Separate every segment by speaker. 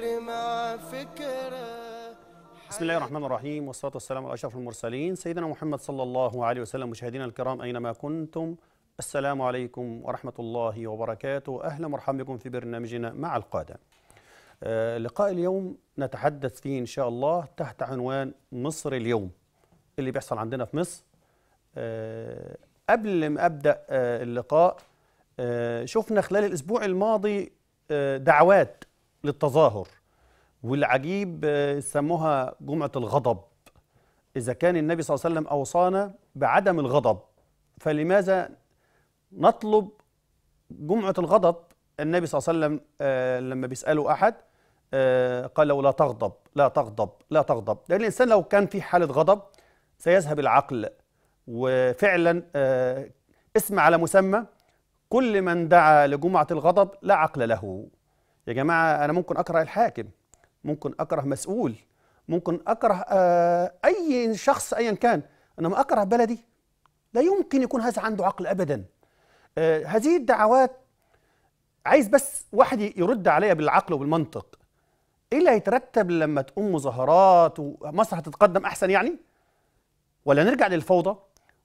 Speaker 1: بسم الله الرحمن الرحيم والصلاة والسلام على أشرف المرسلين. سيدنا محمد صلى الله عليه وسلم مشاهدينا الكرام أينما كنتم؟ السلام عليكم ورحمة الله وبركاته. أهلا مرحبا بكم في برنامجنا مع القادة. آه، لقاء اليوم نتحدث فيه إن شاء الله تحت عنوان مصر اليوم. اللي بيحصل عندنا في مصر؟ آه، قبل ما أبدأ آه، اللقاء شفنا خلال الأسبوع الماضي دعوات للتظاهر. والعجيب آه، سموها جمعة الغضب. إذا كان النبي صلى الله عليه وسلم أوصانا بعدم الغضب فلماذا نطلب جمعة الغضب؟ النبي صلى الله عليه وسلم آه، لما بيسأله أحد آه، قال له لا تغضب لا تغضب لا تغضب. لأن الإنسان لو كان في حالة غضب سيذهب العقل. وفعلا اسم على مسمى كل من دعا لجمعة الغضب لا عقل له. يا جماعة أنا ممكن أكره الحاكم ممكن أكره مسؤول ممكن أكره آه، أي شخص أيا كان إنما أكره بلدي. لا يمكن يكون هذا عنده عقل أبدا. آه، هذه الدعوات عايز بس واحد يرد عليها بالعقل وبالمنطق. إيه اللي هيترتب لما تقوم مظاهرات ومصر هتتقدم أحسن يعني؟ ولا نرجع للفوضى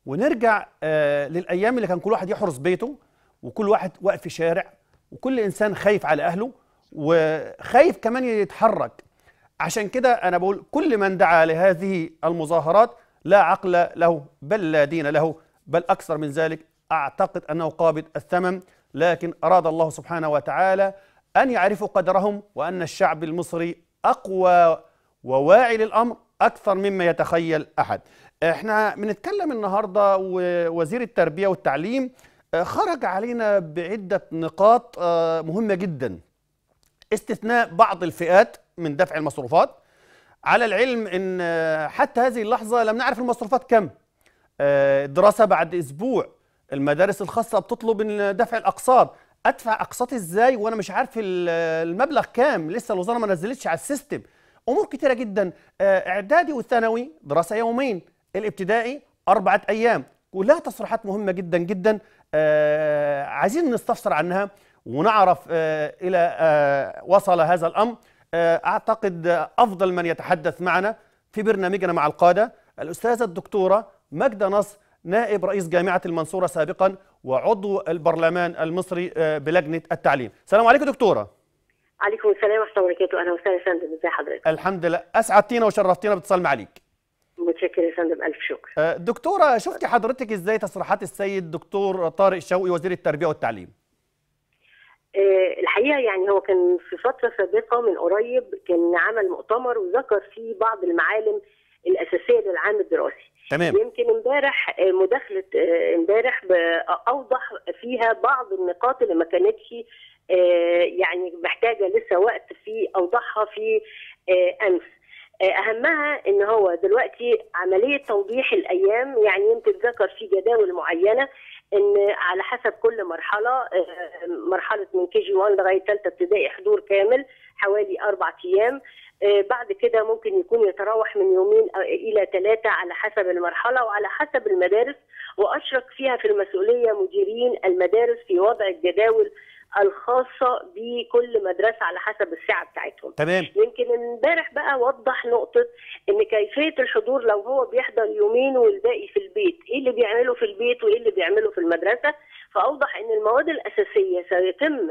Speaker 1: ونرجع آه للأيام اللي كان كل واحد يحرس بيته وكل واحد واقف في شارع وكل إنسان خايف على أهله وخايف كمان يتحرك عشان كده أنا بقول كل من دعا لهذه المظاهرات لا عقل له بل لا دين له بل أكثر من ذلك أعتقد أنه قابض الثمن لكن أراد الله سبحانه وتعالى أن يعرفوا قدرهم وأن الشعب المصري أقوى وواعي للأمر أكثر مما يتخيل أحد. إحنا بنتكلم النهارده ووزير التربية والتعليم آه، خرج علينا بعدة نقاط آه، مهمة جدا. استثناء بعض الفئات من دفع المصروفات. على العلم إن آه، حتى هذه اللحظة لم نعرف المصروفات كم. آه، الدراسة بعد أسبوع المدارس الخاصة بتطلب إن دفع الأقساط. أدفع أقساط إزاي؟ وأنا مش عارف ال- المبلغ كام. لسه الوزارة ما نزلتش على السيستم. أمور كتيرة جدا. آه، إعدادي والثانوي دراسة يومين. الابتدائي أربعة أيام. كلها تصريحات مهمة جدا جدا. آه، عايزين نستفسر عنها. ونعرف آه، إلى آه، وصل هذا الأمر آه، أعتقد آه، أفضل من يتحدث معنا في برنامجنا مع القادة الأستاذة الدكتورة ماجده نصر نائب رئيس جامعة المنصورة سابقا وعضو البرلمان المصري بلجنة التعليم. السلام عليكم دكتورة.
Speaker 2: عليكم السلام ورحمة الله وبركاته أهلا وسهلا يا فندم ازي حضرتك
Speaker 1: الحمد لله أسعدتينا وشرفتينا باتصال معاليك.
Speaker 2: متشكر يا فندم ألف شكر
Speaker 1: دكتورة شفتي حضرتك إزاي تصريحات السيد دكتور طارق شوقي وزير التربية والتعليم؟
Speaker 2: آه، الحقيقة يعني هو كان في فترة سابقة من قريب كان عمل مؤتمر وذكر فيه بعض المعالم الأساسية للعام الدراسي.
Speaker 1: تمام.
Speaker 2: يمكن امبارح آه، مداخلة آه، امبارح أوضح فيها بعض النقاط اللي ما كانتش يعني محتاجة لسه وقت في أوضحها في امس أهمها إن هو دلوقتي عملية توضيح الأيام يعني يمكن ذكر في جداول معينة إن على حسب كل مرحلة آه، مرحلة من كي جي 1 لغاية ثالثه ابتدائي حضور كامل حوالي أربع أيام. آه، بعد كده ممكن يكون يتراوح من يومين أو إلى ثلاثة على حسب المرحلة وعلى حسب المدارس. وأشرك فيها في المسؤولية مديرين المدارس في وضع الجداول الخاصة بكل مدرسة على حسب الساعة بتاعتهم.
Speaker 1: تمام
Speaker 2: يمكن امبارح بقى وضح نقطة إن كيفية الحضور لو هو بيحضر يومين والباقي في البيت إيه اللي بيعمله في البيت وإيه اللي بيعمله في المدرسة فأوضح إن المواد الأساسية سيتم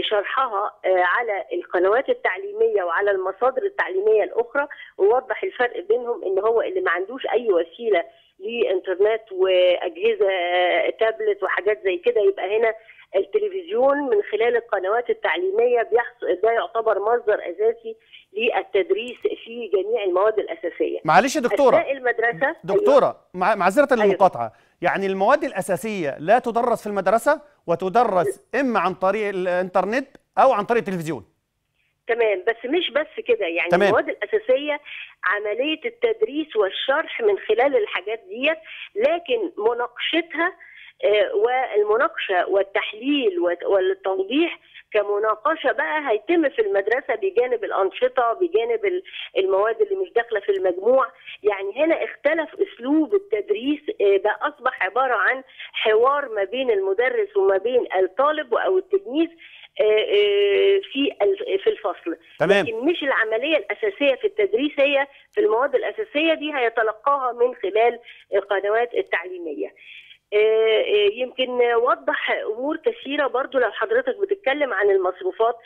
Speaker 2: شرحها آه، على القنوات التعليمية وعلى المصادر التعليمية الأخرى ووضح الفرق بينهم إن هو اللي ما عندوش أي وسيلة لانترنت وأجهزة آه، تابلت وحاجات زي كده يبقى هنا التلفزيون من خلال القنوات التعليمية بيحصل ده يعتبر مصدر أساسي للتدريس في جميع المواد الأساسية.
Speaker 1: معلش يا دكتورة
Speaker 2: أثناء المدرسة أيوة.
Speaker 1: دكتورة مع- معذرة
Speaker 2: أيوة.
Speaker 1: للمقاطعة يعني المواد الأساسية لا تدرس في المدرسة وتدرس إما عن طريق الإنترنت أو عن طريق التلفزيون
Speaker 2: تمام بس مش بس كده يعني
Speaker 1: تمام.
Speaker 2: المواد الأساسية عملية التدريس والشرح من خلال الحاجات ديت لكن مناقشتها والمناقشة والتحليل والت- والتوضيح كمناقشة بقى هيتم في المدرسة بجانب الأنشطة بجانب ال- المواد اللي مش داخلة في المجموع. يعني هنا اختلف أسلوب التدريس آه، بقى أصبح عبارة عن حوار ما بين المدرس وما بين الطالب أو التلميذ آه، آه، في في الفصل.
Speaker 1: تمام.
Speaker 2: لكن مش العملية الأساسية في التدريس هي في المواد الأساسية دي هيتلقاها من خلال القنوات التعليمية. آه، آه، يمكن وضح أمور كثيرة برضو لو حضرتك بتتكلم عن المصروفات.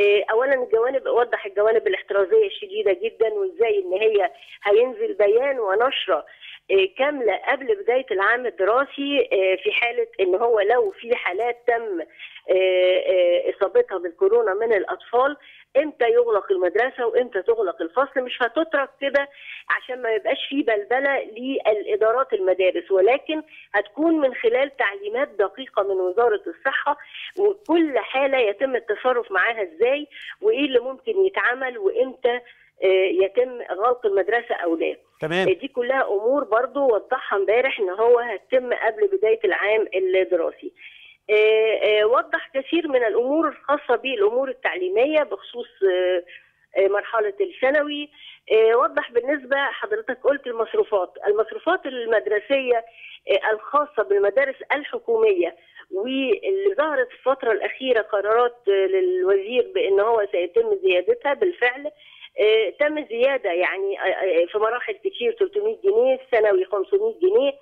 Speaker 2: آه، اولا الجوانب وضح الجوانب الاحترازية الشديدة جدا وإزاي إن هي هينزل بيان ونشرة آه، كاملة قبل بداية العام الدراسي آه، في حالة إن هو لو في حالات تم آه، آه، إصابتها بالكورونا من الأطفال إمتى يغلق المدرسة وامتى تغلق الفصل مش هتترك كده عشان ما يبقاش في بلبلة للإدارات المدارس ولكن هتكون من خلال تعليمات دقيقة من وزارة الصحة وكل حالة يتم التصرف معاها إزاي وإيه اللي ممكن يتعمل وإمتى آه، يتم غلق المدرسة أو لا.
Speaker 1: تمام.
Speaker 2: دي كلها أمور برضو وضحها امبارح إن هو هتتم قبل بداية العام الدراسي. وضح كثير من الأمور الخاصة بالأمور التعليمية بخصوص آه، آه، مرحلة الثانوي. آه، وضح بالنسبة حضرتك قلت المصروفات. المصروفات المدرسية آه، الخاصة بالمدارس الحكومية واللي ظهرت في الفترة الأخيرة قرارات آه، للوزير بأن هو سيتم زيادتها بالفعل. آه، تم زيادة يعني آه، آه، في مراحل كتير 300 جنيه الثانوي 500 جنيه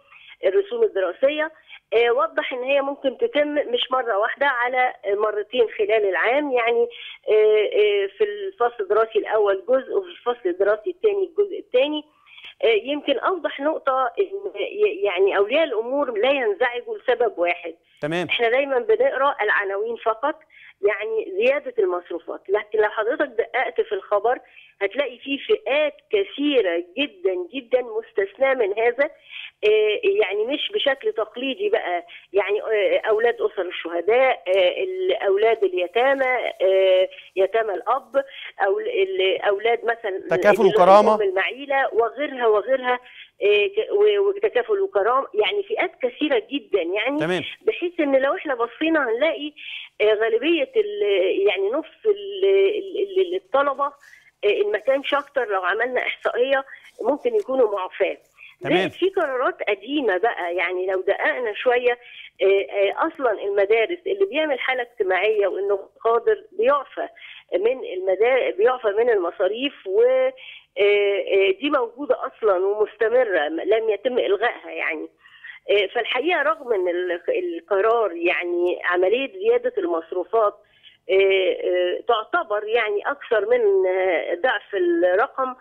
Speaker 2: الرسوم الدراسية. آه، وضح إن هي ممكن تتم مش مرة واحدة على آه، مرتين خلال العام. يعني آه، آه، في الفصل الدراسي الأول جزء وفي الفصل الدراسي الثاني الجزء الثاني. يمكن أوضح نقطة إن يعني أولياء الأمور لا ينزعجوا لسبب واحد.
Speaker 1: تمام.
Speaker 2: إحنا دايما بنقرأ العناوين فقط. يعني زيادة المصروفات. لكن لو حضرتك دققت في الخبر هتلاقي فيه فئات كثيرة جدا جدا مستثناة من هذا. آه، يعني مش بشكل تقليدي بقى. يعني آه، أولاد أسر الشهداء آه، أولاد اليتامى يتامى الأب أو ال- أولاد مثلا
Speaker 1: تكافل وكرامة.
Speaker 2: الأم المعيلة وغيرها وغيرها. وتكافل وكرامة. يعني فئات كثيرة جدا يعني
Speaker 1: تمام.
Speaker 2: بحيث إن لو إحنا بصينا هنلاقي آه، غالبية ال- يعني نص ال- ال- ال- الطلبة آه، إن ما كانش أكتر لو عملنا إحصائية ممكن يكونوا معفاه
Speaker 1: تمام.
Speaker 2: في قرارات قديمة بقى يعني لو دققنا شوية أصلا المدارس اللي بيعمل حالة اجتماعية وإنه قادر بيعفى من المدارس بيعفى من المصاريف و دي موجودة أصلا ومستمرة لم يتم إلغائها يعني. آه، فالحقيقة رغم إن ال- القرار يعني عملية زيادة المصروفات آه، آه، تعتبر يعني أكثر من آه، ضعف الرقم آه، آه،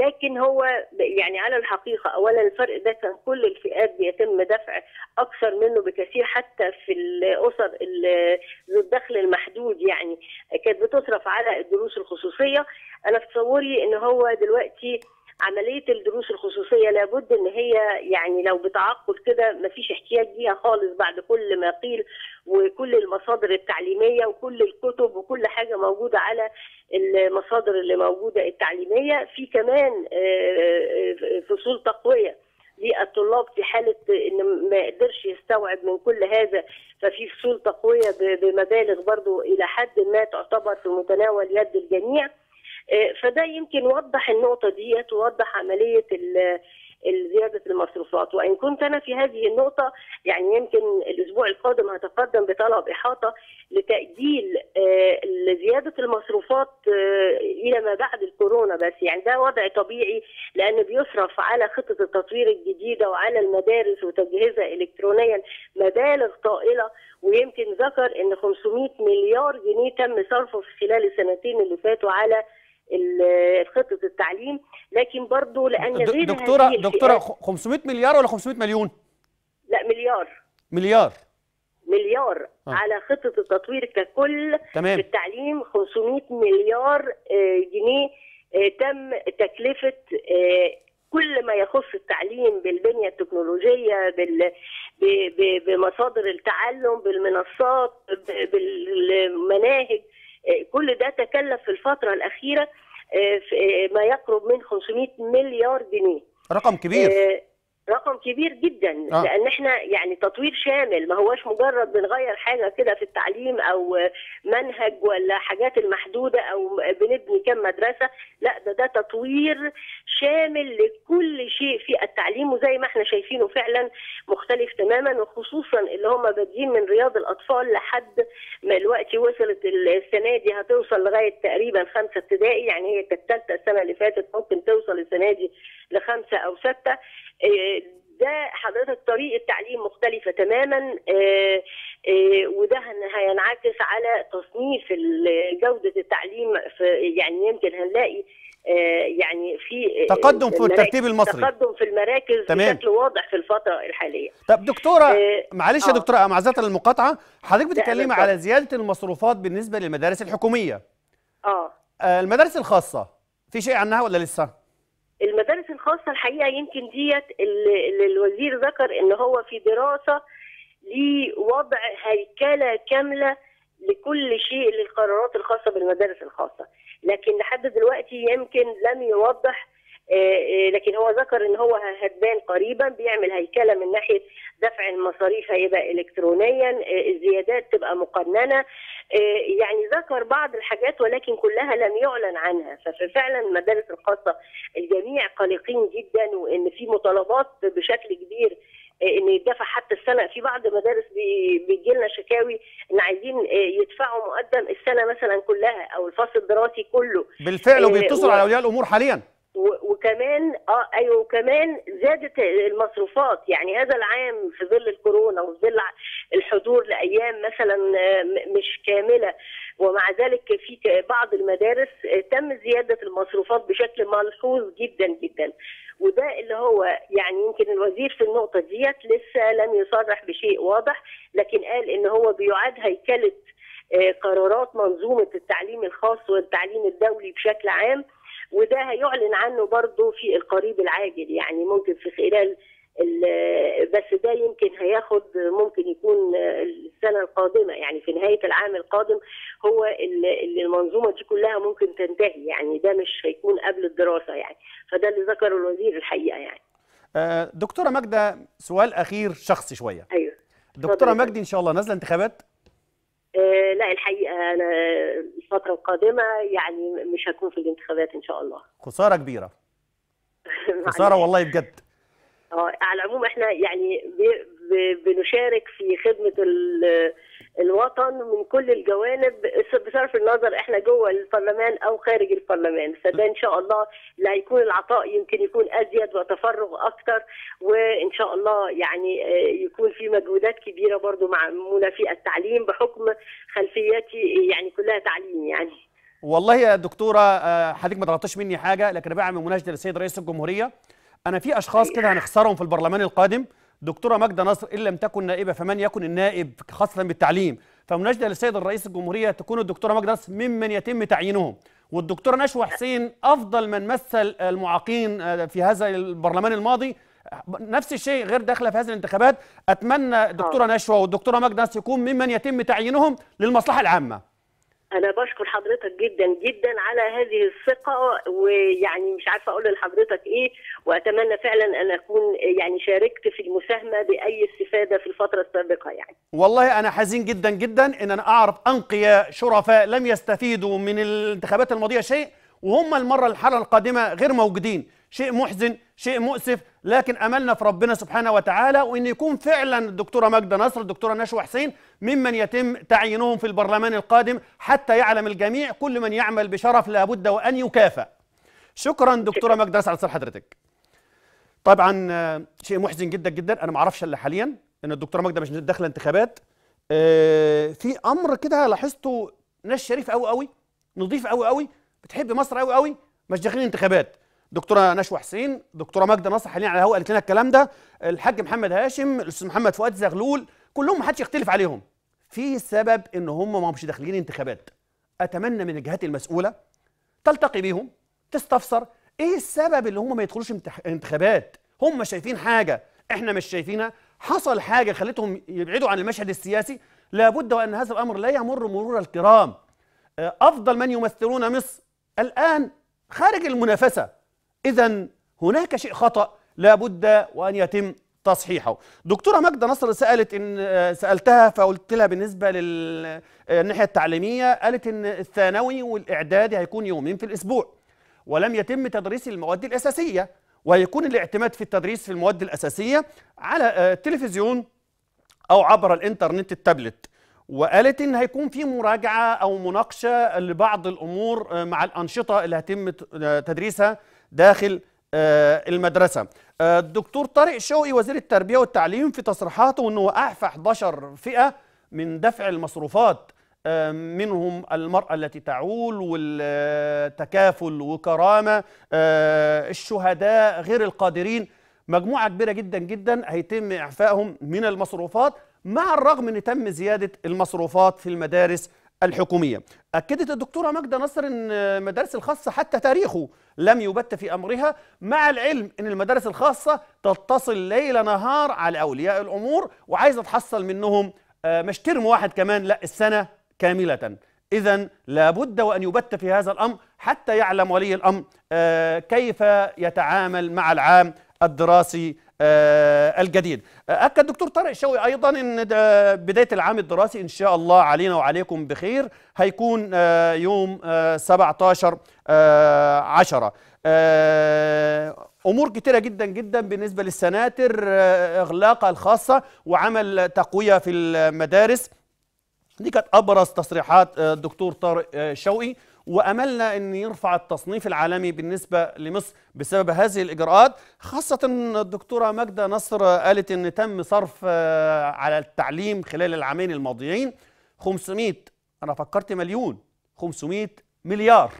Speaker 2: لكن هو يعني على الحقيقة اولا الفرق ده كان كل الفئات بيتم دفع أكثر منه بكثير حتى في الأسر ال- ذو الدخل المحدود يعني. كانت بتصرف على الدروس الخصوصية. أنا في تصوري إن هو دلوقتي عملية الدروس الخصوصية لابد إن هي يعني لو بتعقل كده مفيش احتياج ليها خالص بعد كل ما قيل وكل المصادر التعليمية وكل الكتب وكل حاجة موجودة على المصادر اللي موجودة التعليمية. في كمان آه، آه، فصول تقوية للطلاب في حالة إن ما يقدرش يستوعب من كل هذا. ففي فصول تقوية بمبالغ برضو إلى حد ما تعتبر في متناول يد الجميع. آه، فده يمكن وضح النقطة ديت ووضح عملية زيادة المصروفات. وإن كنت أنا في هذه النقطة يعني يمكن الأسبوع القادم هتقدم بطلب إحاطة لتأجيل آه، زياده المصروفات آه، إلى ما بعد الكورونا بس. يعني ده وضع طبيعي لأن بيصرف على خطة التطوير الجديدة وعلى المدارس وتجهيزها الكترونيا مبالغ طائلة. ويمكن ذكر إن 500 مليار جنيه تم صرفه في خلال السنتين اللي فاتوا على خطة التعليم لكن برضه
Speaker 1: لأن
Speaker 2: غير
Speaker 1: دكتوره دكتورة
Speaker 2: الفئات-
Speaker 1: خ- 500 مليار ولا 500 مليون؟
Speaker 2: لا مليار.
Speaker 1: مليار.
Speaker 2: مليار.
Speaker 1: آه.
Speaker 2: على خطة التطوير ككل في
Speaker 1: تمام
Speaker 2: التعليم 500 مليار آه، جنيه آه، تم تكلفة آه، كل ما يخص التعليم بالبنية التكنولوجية بال بمصادر التعلم بالمنصات بالمناهج كل ده تكلف في الفترة الأخيرة. في- ما يقرب من 500 مليار جنيه.
Speaker 1: رقم كبير.
Speaker 2: آه، رقم كبير جدا
Speaker 1: آه.
Speaker 2: لأن إحنا يعني تطوير شامل ما هوش مجرد بنغير حاجة كده في التعليم أو منهج ولا حاجات المحدودة أو بنبني كم مدرسة لا ده ده تطوير شامل لكل شيء في التعليم وزي ما إحنا شايفينه فعلا مختلف تماما وخصوصا اللي هم بادئين من رياض الأطفال لحد ما الوقت وصلت السنة دي هتوصل لغاية تقريبا خمسة ابتدائي يعني هي كانت ثالثه السنة اللي فاتت ممكن توصل السنة دي لخمسة أو ستة ده حضرتك طريقة تعليم مختلفة تماما آه، آه، وده هينعكس على تصنيف جودة التعليم في يعني يمكن هنلاقي آه، يعني في
Speaker 1: تقدم في الترتيب المصري.
Speaker 2: تقدم في المراكز
Speaker 1: تمام.
Speaker 2: بشكل واضح في الفترة الحالية
Speaker 1: طب دكتورة
Speaker 2: آه،
Speaker 1: معلش يا
Speaker 2: آه.
Speaker 1: دكتورة معذره للمقاطعه حضرتك بتتكلمي على زيادة المصروفات بالنسبة للمدارس الحكومية
Speaker 2: آه
Speaker 1: آه، المدارس الخاصة في شيء عنها ولا لسه
Speaker 2: المدارس الخاصة الحقيقة يمكن ديت اللي الوزير ذكر إن هو في دراسة لوضع هيكلة كاملة لكل شيء للقرارات الخاصة بالمدارس الخاصة. لكن لحد دلوقتي يمكن لم يوضح لكن هو ذكر إن هو هتبان قريبا بيعمل هيكلة من ناحية دفع المصاريف هيبقى الكترونيا آه، الزيادات تبقى مقننة. آه، يعني ذكر بعض الحاجات ولكن كلها لم يعلن عنها. ففعلا المدارس الخاصة الجميع قلقين جدا وإن في مطالبات بشكل كبير آه، ان يدفع حتى السنة. في بعض المدارس بيجي لنا شكاوي إن عايزين آه، يدفعوا مقدم السنة مثلا كلها أو الفصل الدراسي كله.
Speaker 1: بالفعل
Speaker 2: آه،
Speaker 1: وبيتصلوا
Speaker 2: و-
Speaker 1: على اولياء الأمور حاليا.
Speaker 2: وكمان آه أيوه وكمان زادت المصروفات. يعني هذا العام في ظل الكورونا وفي ظل الحضور لأيام مثلا آه، مش كاملة ومع ذلك في بعض المدارس آه، تم زيادة المصروفات بشكل ملحوظ جدا جدا. وده اللي هو يعني يمكن الوزير في النقطة ديت لسه لم يصرح بشيء واضح لكن قال إن هو بيعاد هيكلة آه، قرارات منظومة التعليم الخاص والتعليم الدولي بشكل عام. وده هيعلن عنه برضه في القريب العاجل يعني ممكن في خلال ال- بس ده يمكن هياخد ممكن يكون السنة القادمة يعني في نهاية العام القادم هو ال- اللي المنظومة دي كلها ممكن تنتهي يعني ده مش هيكون قبل الدراسة يعني فده اللي ذكره الوزير الحقيقة يعني.
Speaker 1: آه، دكتورة ماجدة سؤال أخير شخصي شوية.
Speaker 2: أيوه. دكتورة
Speaker 1: مجدي إن شاء الله نازلة انتخابات.
Speaker 2: لا الحقيقة أنا الفترة القادمة يعني مش هكون في الانتخابات إن شاء الله.
Speaker 1: خسارة كبيرة. خسارة والله بجد.
Speaker 2: آه على العموم إحنا يعني بنشارك في خدمة ال- الوطن من كل الجوانب بصرف النظر إحنا جوه البرلمان أو خارج البرلمان. فده إن شاء الله اللي هيكون العطاء يمكن يكون أزيد وتفرغ أكتر وإن شاء الله يعني آه، يكون في مجهودات كبيرة برضو معمولة في التعليم بحكم خلفياتي يعني كلها تعليم يعني.
Speaker 1: والله يا دكتورة آه، حضرتك ما طلبتش مني حاجة لكن أنا بعمل مناشده للسيد رئيس الجمهورية أنا في أشخاص كده هنخسرهم في البرلمان القادم دكتورة ماجدة نصر إن لم تكن نائبة فمن يكن النائب خاصة بالتعليم؟ فمناشده للسيد الرئيس الجمهورية تكون الدكتورة ماجدة نصر ممن يتم تعيينهم. والدكتورة نشوى حسين أفضل من مثل المعاقين آه، في هذا البرلمان الماضي. نفس الشيء غير داخلة في هذه الانتخابات. أتمنى الدكتوره نشوى والدكتورة ماجدة نصر يكون ممن يتم تعيينهم للمصلحة العامة.
Speaker 2: أنا بشكر حضرتك جدا جدا على هذه الثقة ويعني مش عارفة أقول لحضرتك إيه وأتمنى فعلا أن أكون يعني شاركت في المساهمة بأي استفادة في الفترة السابقة يعني.
Speaker 1: والله أنا حزين جدا جدا إن أنا أعرف انقياء شرفاء لم يستفيدوا من الانتخابات الماضية شيء وهم المرة الحلقة القادمة غير موجودين. شيء محزن شيء مؤسف لكن أملنا في ربنا سبحانه وتعالى وإن يكون فعلا الدكتورة ماجدة نصر الدكتورة نشوى حسين ممن يتم تعيينهم في البرلمان القادم حتى يعلم الجميع كل من يعمل بشرف لابد وأن يكافئ شكرا دكتورة ماجدة نصر على اتصال حضرتك. طبعا آه، شيء محزن جدا جدا أنا ما أعرفش إلا حاليا إن الدكتورة ماجدة مش داخلة انتخابات. آه، في أمر كده لاحظته ناس شريفه قوي قوي نظيفه قوي قوي بتحب مصر قوي قوي مش داخلين انتخابات. دكتورة نشوى حسين دكتورة ماجدة نصر حاليا على الهواء قالت لنا الكلام ده. الحاج محمد هاشم الأستاذ محمد فؤاد زغلول كلهم ما حدش يختلف عليهم. في سبب إن هم ما مش داخلين انتخابات. أتمنى من الجهات المسؤولة تلتقي بيهم تستفسر. إيه السبب اللي هم ما يدخلوش انتخابات؟ هم شايفين حاجة إحنا مش شايفينها. حصل حاجة خلتهم يبعدوا عن المشهد السياسي؟ لابد وأن هذا الأمر لا يمر مرور الكرام. أفضل من يمثلون مصر. الآن خارج المنافسة. اذا هناك شيء خطأ لابد وأن يتم تصحيحه. دكتورة ماجدة نصر سألت إن سألتها فقلت لها بالنسبة للناحيه التعليمية قالت إن الثانوي والاعدادي هيكون يومين في الأسبوع ولم يتم تدريس المواد الأساسية ويكون الاعتماد في التدريس في المواد الأساسية على آه، التلفزيون أو عبر الإنترنت التابلت. وقالت إن هيكون في مراجعة أو مناقشة لبعض الأمور آه، مع الأنشطة اللي هيتم ت- آه، تدريسها داخل آه، المدرسة. آه، الدكتور طارق شوقي وزير التربية والتعليم في تصريحاته إنه أعفى 11 فئة من دفع المصروفات آه، منهم المرأة التي تعول والتكافل وكرامة الشهداء غير القادرين. مجموعة كبيرة جدا جدا هيتم إعفائهم من المصروفات مع الرغم من تم زيادة المصروفات في المدارس الحكومية. أكدت الدكتورة ماجدة نصر أن المدارس الخاصة حتى تاريخه لم يبت في أمرها مع العلم أن المدارس الخاصة تتصل ليل نهار على أولياء الأمور وعايزة تحصل منهم آه، مش ترم واحد كمان لا السنة كاملة. إذا لابد وأن يبت في هذا الأمر حتى يعلم ولي الأمر آه، كيف يتعامل مع العام الدراسي الجديد. آه، أكد الدكتور طارق شوقي أيضا أن ده بداية العام الدراسي إن شاء الله علينا وعليكم بخير. هيكون آه، يوم آه، 17 آه، عشرة. آه، أمور كتيرة جدا جدا بالنسبة للسناتر آه، إغلاقها الخاصة وعمل تقوية في المدارس. دي كانت أبرز تصريحات آه، الدكتور طارق آه، شوقي. وأملنا أن يرفع التصنيف العالمي بالنسبة لمصر بسبب هذه الإجراءات خاصة الدكتورة ماجدة نصر قالت أن تم صرف آه، على التعليم خلال العامين الماضيين 500 أنا فكرت مليون 500 مليار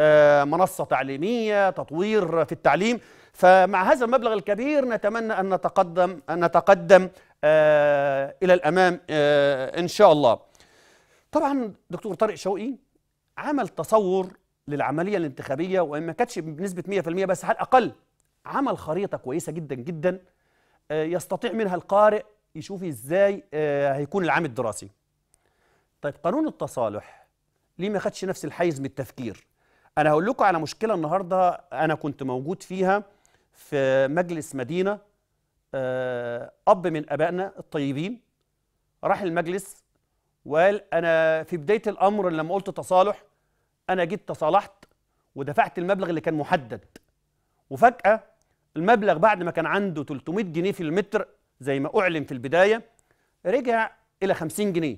Speaker 1: آه، منصة تعليمية تطوير في التعليم. فمع هذا المبلغ الكبير نتمنى أن نتقدم أن نتقدم آه، إلى الأمام آه، إن شاء الله. طبعا دكتور طارق شوقي عمل تصور للعملية الانتخابية وإن ما كانتش بنسبة 100% بس على الأقل عمل خريطة كويسة جدا جدا آه، يستطيع منها القارئ يشوف إزاي آه، هيكون العام الدراسي. طيب قانون التصالح ليه ما خدش نفس الحيز من التفكير؟ أنا هقول لكم على مشكلة النهارده أنا كنت موجود فيها في مجلس مدينة آه، أب من أبائنا الطيبين راح المجلس وقال أنا في بداية الأمر لما قلت تصالح أنا جيت تصالحت ودفعت المبلغ اللي كان محدد. وفجأة المبلغ بعد ما كان عنده 300 جنيه في المتر زي ما أعلن في البداية رجع إلى 50 جنيه.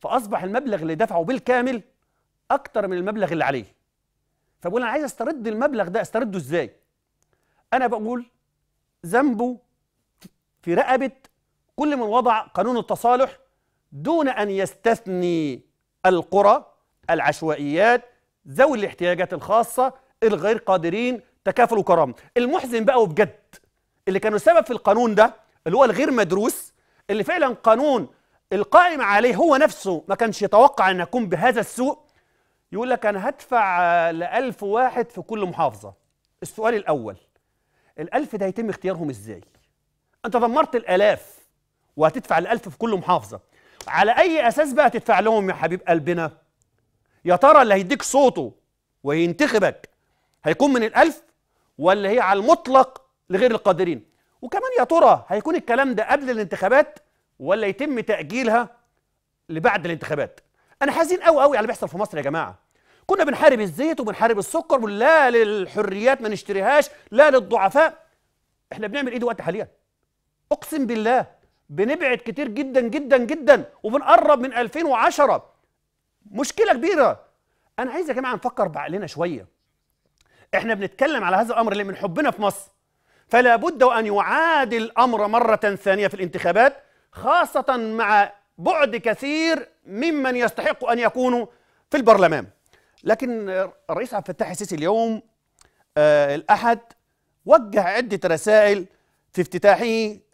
Speaker 1: فأصبح المبلغ اللي دفعه بالكامل أكتر من المبلغ اللي عليه. فبقول أنا عايز أسترد المبلغ ده أسترده إزاي؟ أنا بقول ذنبه في رقبة كل من وضع قانون التصالح دون أن يستثني القرى العشوائيات ذوي الاحتياجات الخاصة الغير قادرين تكافل وكرامة. المحزن بقى وبجد. اللي كانوا سبب في القانون ده اللي هو الغير مدروس اللي فعلا قانون القائم عليه هو نفسه ما كانش يتوقع أن يكون بهذا السوء يقول لك أنا هدفع لألف واحد في كل محافظة. السؤال الأول الألف ده هيتم اختيارهم إزاي؟ أنت دمرت الآلاف وهتدفع الألف في كل محافظة. على أي أساس بقى تدفع لهم يا حبيب قلبنا؟ يا ترى اللي هيديك صوته وينتخبك هيكون من الألف ولا هي على المطلق لغير القادرين؟ وكمان يا ترى هيكون الكلام ده قبل الانتخابات ولا يتم تأجيلها لبعد الانتخابات؟ أنا حزين قوي قوي على اللي بيحصل في مصر يا جماعة. كنا بنحارب الزيت وبنحارب السكر ولا للحريات ما نشتريهاش لا للضعفاء. إحنا بنعمل إيه دلوقتي حاليا؟ أقسم بالله بنبعد كتير جدا جدا جدا وبنقرب من 2010 مشكلة كبيرة. أنا عايز يا جماعة نفكر بعقلنا شوية. إحنا بنتكلم على هذا الأمر اللي من حبنا في مصر. فلا بد وان يعاد الأمر مرة ثانية في الانتخابات خاصة مع بعد كثير ممن يستحق أن يكونوا في البرلمان. لكن الرئيس عبد الفتاح السيسي اليوم آه الأحد وجه عدة رسائل في افتتاحه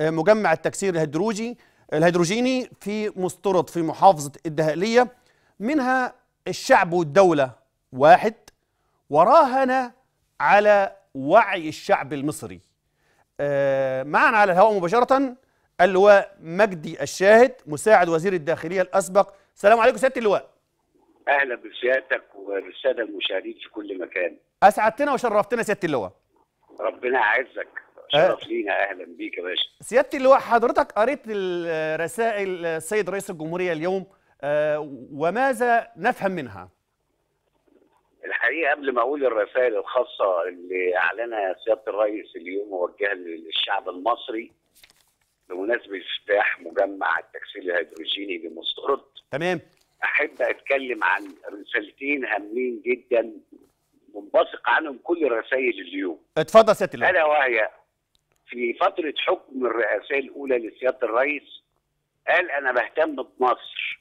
Speaker 1: آه، مجمع التكسير الهيدروجي الهيدروجيني في مسترد في محافظة الدهاليه منها الشعب والدولة واحد. وراهن على وعي الشعب المصري. آه، معنا على الهواء مباشرة اللواء مجدي الشاهد مساعد وزير الداخلية الأسبق. السلام عليكم سيادة اللواء.
Speaker 3: أهلا بسيادتك وبالساده المشاهدين في كل مكان.
Speaker 1: أسعدتنا وشرفتنا سيادة اللواء.
Speaker 3: ربنا يعزك. شرف لينا. أهلا بيك يا باشا.
Speaker 1: سياده اللواء حضرتك قريت الرسائل السيد رئيس الجمهورية اليوم آه، وماذا نفهم منها؟
Speaker 3: الحقيقة قبل ما أقول الرسائل الخاصة اللي أعلنها سيادة الرئيس اليوم موجهه للشعب المصري بمناسبة افتتاح مجمع التكسير الهيدروجيني بمسترد
Speaker 1: تمام.
Speaker 3: أحب أتكلم عن رسالتين هامين جدا منبثق عنهم كل رسائل اليوم.
Speaker 1: اتفضل سيادة
Speaker 3: ألا وهي في فترة حكم الرئاسيه الأولى لسيادة الرئيس قال أنا بهتم بمصر.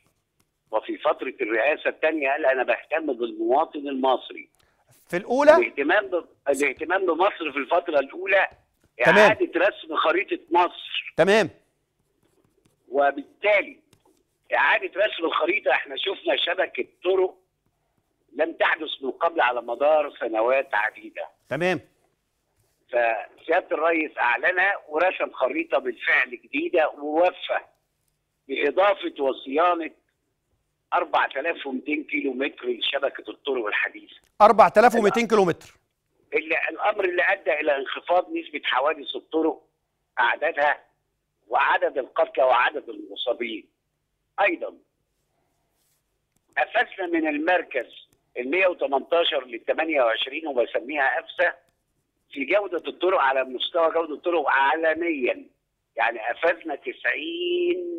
Speaker 3: وفي فترة الرئاسة الثانية قال أنا بهتم بالمواطن المصري.
Speaker 1: في الأولى؟
Speaker 3: الاهتمام ب... الاهتمام بمصر في الفترة الأولى
Speaker 1: تمام.
Speaker 3: إعادة رسم خريطة مصر.
Speaker 1: تمام.
Speaker 3: وبالتالي إعادة رسم الخريطة إحنا شفنا شبكة طرق لم تحدث من قبل على مدار سنوات عديدة.
Speaker 1: تمام.
Speaker 3: فسيادة الرئيس أعلنها ورسم خريطة بالفعل جديدة ووفى بإضافة وصيانة 4200 كيلو متر لشبكة الطرق الحديثة
Speaker 1: 4200 كيلو متر
Speaker 3: اللي الأمر اللي أدى إلى انخفاض نسبة حوادث الطرق أعدادها وعدد القتلى وعدد المصابين. أيضا قفزنا من المركز ال 118 لل 28 وبسميها قفزه في جودة الطرق على مستوى جودة الطرق عالميا. يعني قفزنا 90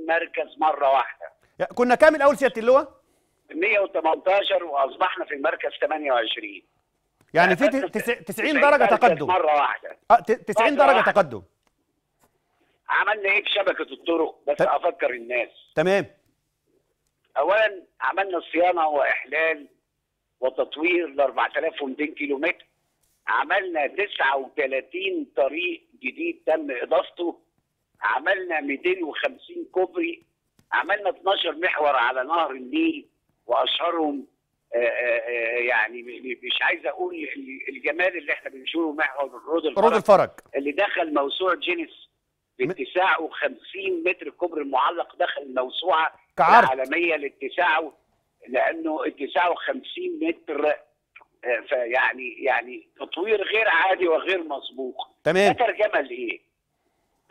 Speaker 3: مركز مرة
Speaker 1: واحدة. كنا كام الأول سيادة اللواء؟
Speaker 3: 118 وأصبحنا في المركز 28
Speaker 1: يعني في
Speaker 3: قفزنا
Speaker 1: تس- 90
Speaker 3: 90 درجة
Speaker 1: تقدم.
Speaker 3: مرة واحدة.
Speaker 1: آه ت- 90
Speaker 3: مرة
Speaker 1: درجه
Speaker 3: واحدة.
Speaker 1: تقدم.
Speaker 3: عملنا إيه في شبكة الطرق؟ بس
Speaker 1: طب-
Speaker 3: أفكر الناس.
Speaker 1: تمام.
Speaker 3: اولا عملنا صيانة وإحلال وتطوير ل 4200 كيلو متر عملنا 39 طريق جديد تم إضافته. عملنا 250 كوبري. عملنا 12 محور على نهر النيل وأشهرهم آه، آه، آه، يعني مش عايز أقول ال- الجمال اللي إحنا بنشوفه محور الرود
Speaker 1: رود
Speaker 3: الفرج.
Speaker 1: الفرج.
Speaker 3: اللي دخل موسوعة جينيس باتساعه 50 متر الكوبري المعلق دخل الموسوعه
Speaker 1: كعرض.
Speaker 3: العالمية لاتساعه لأنه اتساعه 50 متر فيعني يعني تطوير غير عادي وغير مسبوق. ده
Speaker 1: تمام
Speaker 3: ترجمة لإيه؟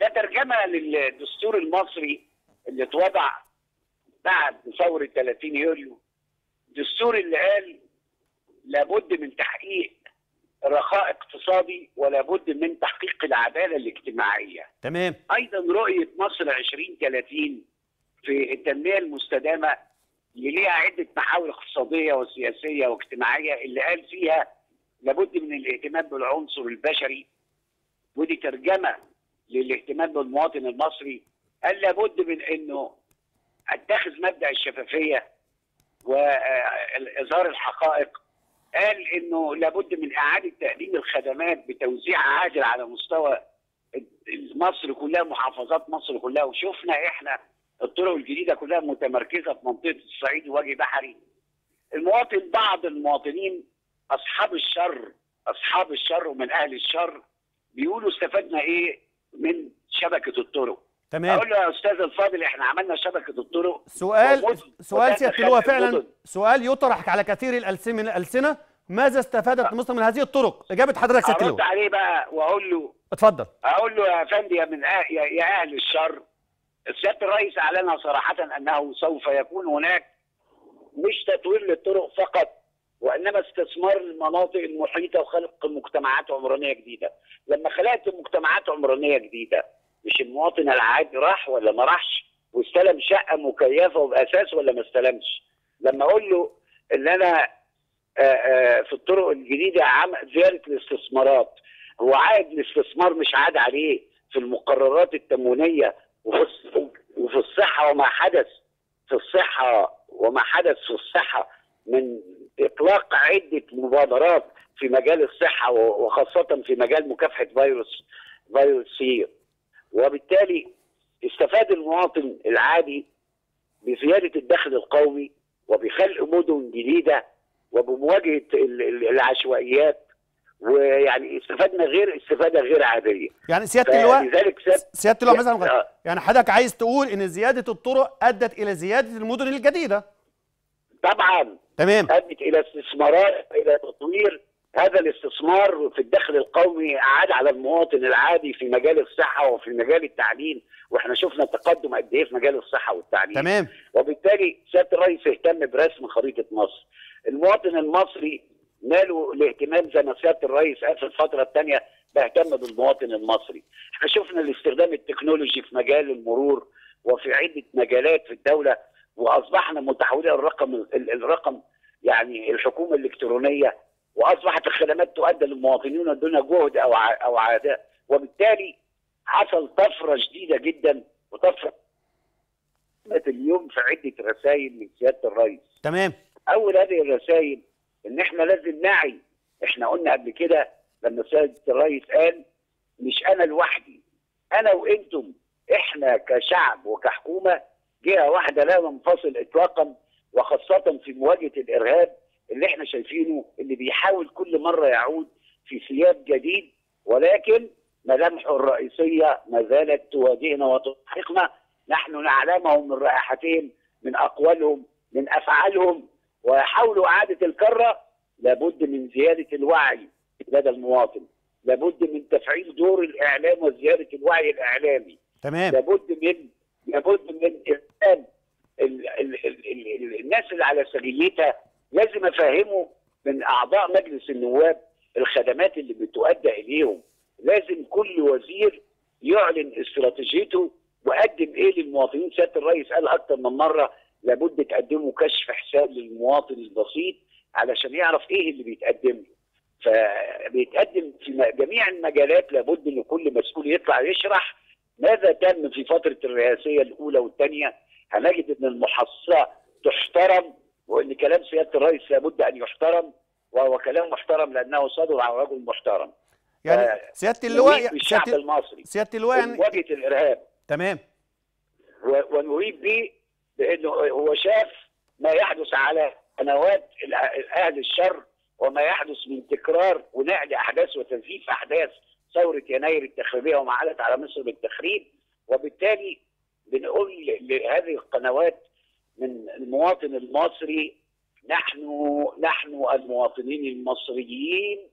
Speaker 3: ده ترجمة للدستور المصري اللي اتوضع بعد ثورة 30 يوليو. الدستور اللي قال لابد من تحقيق رخاء اقتصادي ولابد من تحقيق العدالة الاجتماعية.
Speaker 1: تمام.
Speaker 3: أيضا رؤية مصر 2030 في التنمية المستدامة اللي ليها عدة محاور اقتصادية وسياسية واجتماعية اللي قال فيها لابد من الاهتمام بالعنصر البشري. ودي ترجمة للاهتمام بالمواطن المصري. قال لابد من إنه أتخذ مبدأ الشفافية وإظهار الحقائق. قال إنه لابد من إعادة تقديم الخدمات بتوزيع عادل على مستوى مصر كلها محافظات مصر كلها. وشفنا إحنا الطرق الجديدة كلها متمركزة في منطقة الصعيد ووجه بحري. المواطن بعض المواطنين أصحاب الشر أصحاب الشر ومن أهل الشر بيقولوا استفدنا إيه من شبكة الطرق.
Speaker 1: تمام.
Speaker 3: أقول له يا أستاذ الفاضل إحنا عملنا شبكة الطرق.
Speaker 1: سؤال سؤال
Speaker 3: ودخلنا
Speaker 1: فعلا
Speaker 3: المدن.
Speaker 1: سؤال يطرح على كثير الألسن- من الألسنة. ماذا استفادت مصر من هذه الطرق؟ إجابة حضرتك سياده أرد
Speaker 3: عليه بقى وأقول له
Speaker 1: اتفضل.
Speaker 3: أقول له يا فندي يا من أه يا, يا أهل الشر سياده الرئيس اعلن صراحة انه سوف يكون هناك مش تطوير للطرق فقط وانما استثمار المناطق المحيطه وخلق مجتمعات عمرانيه جديده. لما خلقت مجتمعات عمرانيه جديده مش المواطن العادي راح ولا ما راحش؟ واستلم شقه مكيفه وباساس ولا ما استلمش؟ لما أقول له ان أنا آه، آه، في الطرق الجديده زياده الاستثمارات هو عائد الاستثمار مش عاد عليه في المقررات التموينيه وفي الص- وفي الصحة وما حدث في الصحة وما حدث في الصحة من إطلاق عدة مبادرات في مجال الصحة وخاصة في مجال مكافحة فيروس فيروس سي. وبالتالي استفاد المواطن العادي بزيادة الدخل القومي وبخلق مدن جديدة وبمواجهة ال- ال- العشوائيات ويعني استفدنا غير استفادة غير عادية.
Speaker 1: يعني سيادة اللواء سياده اللواء مثلا
Speaker 3: آه.
Speaker 1: يعني حضرتك عايز تقول إن زيادة الطرق أدت إلى زيادة المدن الجديدة.
Speaker 3: طبعا.
Speaker 1: تمام.
Speaker 3: أدت إلى استثمارات إلى تطوير. هذا الاستثمار في الدخل القومي عاد على المواطن العادي في مجال الصحة وفي مجال التعليم. وإحنا شفنا تقدم قد إيه في مجال الصحة والتعليم.
Speaker 1: تمام.
Speaker 3: وبالتالي سيادة الرئيس اهتم برسم خريطة مصر. المواطن المصري نالوا الاهتمام زي ما سياده الرئيس قال في الفترة الثانية بهتم بالمواطن المصري. إحنا شفنا الاستخدام التكنولوجي في مجال المرور وفي عدة مجالات في الدولة وأصبحنا متحولين الرقم ال- الرقم يعني الحكومة الإلكترونية وأصبحت الخدمات تؤدى للمواطنين دون جهد أو أو عداء وبالتالي حصل طفرة شديدة جدا وطفرة اليوم في عدة رسائل من سيادة الرئيس.
Speaker 1: تمام.
Speaker 3: أول هذه الرسائل إن إحنا لازم نعي. إحنا قلنا قبل كده لما سياده الرئيس قال مش أنا لوحدي أنا وأنتم إحنا كشعب وكحكومة جهة واحدة لا ننفصل اطلاقا وخاصة في مواجهة الإرهاب اللي إحنا شايفينه اللي بيحاول كل مرة يعود في سياق جديد ولكن ملامحه الرئيسية ما زالت تواجهنا وتحققنا. نحن نعلمهم من رائحتهم من أقوالهم من أفعالهم. ويحاولوا إعادة الكرة لابد من زيادة الوعي لدى المواطن. لابد من تفعيل دور الإعلام وزيادة الوعي الإعلامي.
Speaker 1: تمام.
Speaker 3: لابد من لابد من افهام ال- ال- ال- ال- ال- الناس اللي على سجيتها لازم أفهمه من أعضاء مجلس النواب الخدمات اللي بتؤدى إليهم. لازم كل وزير يعلن استراتيجيته وقدم إيه للمواطنين. سيادة الرئيس قال أكتر من مرة لابد تقدموا كشف حساب للمواطن البسيط علشان يعرف إيه اللي بيتقدم له. فبيتقدم في جميع المجالات لابد ان كل مسؤول يطلع يشرح ماذا تم في فترة الرئاسية الأولى والثانيه هنجد إن المحصلة تحترم وإن كلام سيادة الرئيس لابد أن يحترم وهو كلام محترم لأنه صدر عن رجل محترم.
Speaker 1: يعني سيادة اللواء سياده
Speaker 3: المصري؟
Speaker 1: سيادة اللواء يعني
Speaker 3: الإرهاب.
Speaker 1: تمام.
Speaker 3: ونريد به بانه هو شاف ما يحدث على قنوات أهل الشر وما يحدث من تكرار ونقل أحداث وتزييف أحداث ثورة يناير التخريبية وما علت على مصر بالتخريب. وبالتالي بنقول لهذه القنوات من المواطن المصري نحن نحن المواطنين المصريين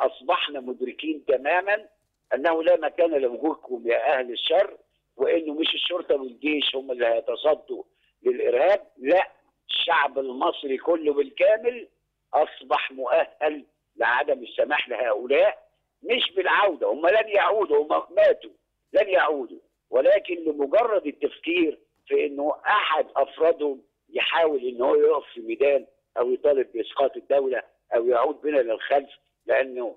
Speaker 3: أصبحنا مدركين تماما أنه لا مكان لوجودكم يا أهل الشر. وإنه مش الشرطة والجيش هم اللي هيتصدوا للإرهاب لا الشعب المصري كله بالكامل أصبح مؤهل لعدم السماح لهؤلاء مش بالعودة هم لن يعودوا هم ماتوا لن يعودوا. ولكن لمجرد التفكير في إنه أحد أفرادهم يحاول إن هو يقف في ميدان أو يطالب بإسقاط الدولة أو يعود بنا للخلف لأنه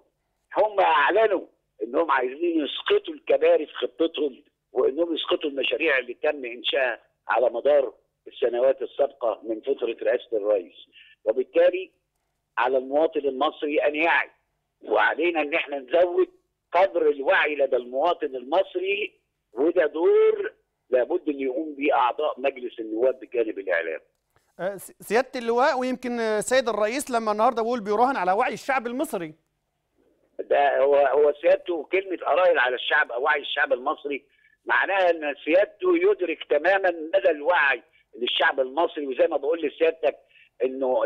Speaker 3: هم أعلنوا إنهم عايزين يسقطوا الكباري في خطتهم وإنهم يسقطوا المشاريع اللي تم انشائها على مدار السنوات السابقة من فترة رئاسة الرئيس. وبالتالي على المواطن المصري أن يعي. وعلينا إن إحنا نزود قدر الوعي لدى المواطن المصري وده دور لابد أن يقوم به أعضاء مجلس النواب بجانب الإعلام.
Speaker 1: آه، سيادة اللواء ويمكن السيد الرئيس لما النهارده بيقول بيراهن على وعي الشعب المصري.
Speaker 3: ده هو هو سيادته كلمة اراهن على الشعب أو وعي الشعب المصري معناها إن سيادته يدرك تماما مدى الوعي للشعب المصري وزي ما بقول لسيادتك إنه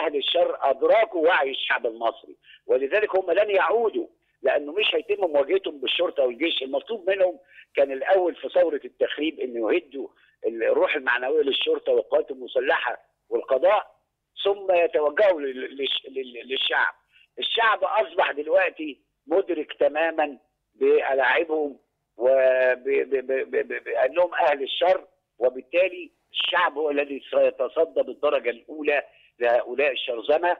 Speaker 3: أهل الشر ادراكوا وعي الشعب المصري. ولذلك هم لن يعودوا لأنه مش هيتم مواجهتهم بالشرطة والجيش. المطلوب منهم كان الأول في ثورة التخريب انه يهدوا الروح المعنوية للشرطة والقوات المسلحة والقضاء ثم يتوجهوا لل- للش- لل- للشعب. الشعب أصبح دلوقتي مدرك تماما بألاعبهم وبأنهم أهل الشر وبالتالي الشعب هو الذي سيتصدى بالدرجة الأولى لهؤلاء الشرذمة.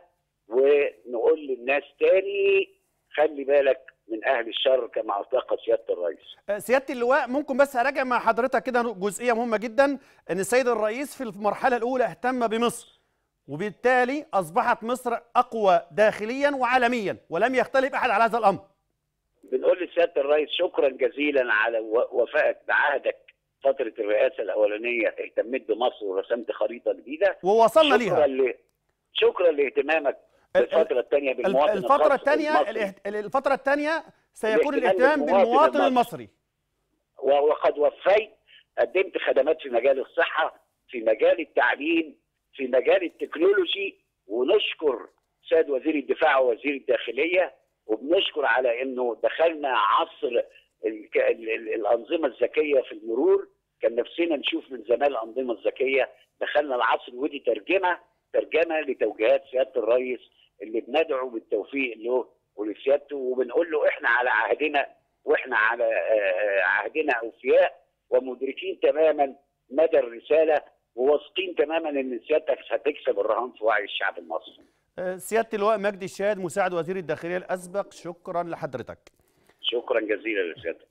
Speaker 3: ونقول للناس تاني خلي بالك من أهل الشر كما أطلق سيادة الرئيس.
Speaker 1: آه، سيادة اللواء ممكن بس أراجع مع حضرتك كده جزئية مهمة جدا. إن السيد الرئيس في المرحلة الأولى اهتم بمصر وبالتالي أصبحت مصر أقوى داخليا وعالميا ولم يختلف أحد على هذا الأمر.
Speaker 3: بنقول لسيادة الرئيس شكرا جزيلا على وفائك بعهدك فترة الرئاسة الأولانية اهتميت بمصر ورسمت خريطة جديدة.
Speaker 1: ووصلنا
Speaker 3: شكرا
Speaker 1: ليها.
Speaker 3: ل... شكرا لاهتمامك
Speaker 1: ال-
Speaker 3: بالفترة الثانية
Speaker 1: ال-
Speaker 3: بالمواطن الفترة
Speaker 1: الثانية الفترة الثانية سيكون
Speaker 3: الاهتمام بالمواطن المصري. وقد وفيت قدمت خدمات في مجال الصحة في مجال التعليم في مجال التكنولوجي. ونشكر سيد وزير الدفاع ووزير الداخلية وبنشكر على إنه دخلنا عصر ال- ال- ال- الأنظمة الذكية في المرور. كان نفسنا نشوف من زمان الأنظمة الذكية. دخلنا العصر ودي ترجمة ترجمة لتوجيهات سيادة الرئيس اللي بندعو بالتوفيق له ولسيادته. وبنقول له إحنا على عهدنا وإحنا على آه، عهدنا أوفياء ومدركين تماما مدى الرسالة وواثقين تماما إن سيادتك هتكسب الرهان في وعي الشعب المصري.
Speaker 1: سيادة اللواء مجدي الشهاد مساعد وزير الداخلية الأسبق شكرا لحضرتك.
Speaker 3: شكرا جزيلا لسيادتك.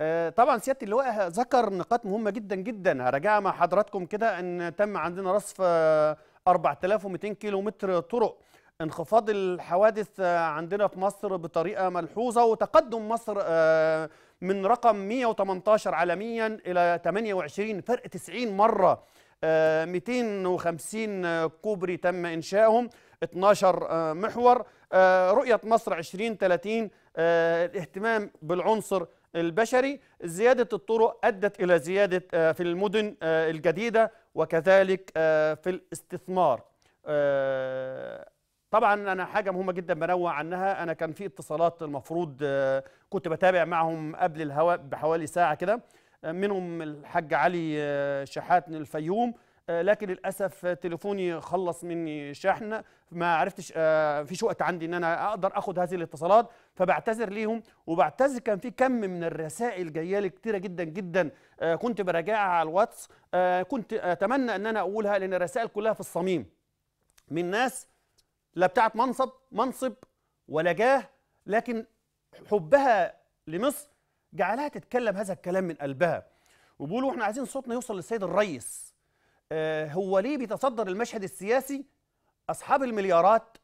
Speaker 1: آه، طبعا سيادة اللواء ذكر نقاط مهمة جدا جدا. هراجعها مع حضراتكم كده إن تم عندنا رصف آه، 4200 كيلو متر طرق. انخفاض الحوادث آه، عندنا في مصر بطريقة ملحوظة وتقدم مصر آه، من رقم 118 عالميا إلى 28 فرق 90 مرة آه، 250 كوبري تم إنشائهم. 12 آه، محور. آه، رؤية مصر 2030 آه، الاهتمام بالعنصر البشري. زيادة الطرق أدت إلى زيادة آه، في المدن آه، الجديدة وكذلك آه، في الاستثمار. آه، طبعا أنا حاجة مهمة جدا بنوع عنها. أنا كان في اتصالات المفروض آه، كنت بتابع معهم قبل الهواء بحوالي ساعة كده. آه، منهم الحاج علي آه، شحات من الفيوم. آه، لكن للأسف آه، تليفوني خلص مني شحن. ما عرفتش آه، فيش وقت عندي إن أنا أقدر آخد هذه الاتصالات. فبعتذر ليهم وبعتذر كان في كم من الرسائل جاية لي كتيرة جدا جدا آه، كنت براجعها على الواتس آه، كنت أتمنى إن أنا أقولها لأن الرسائل كلها في الصميم. من ناس لا بتاعت منصب منصب ولا جاه لكن حبها لمصر جعلها تتكلم هذا الكلام من قلبها. وبيقولوا إحنا عايزين صوتنا يوصل للسيد الرئيس آه، هو ليه بيتصدر المشهد السياسي؟ أصحاب المليارات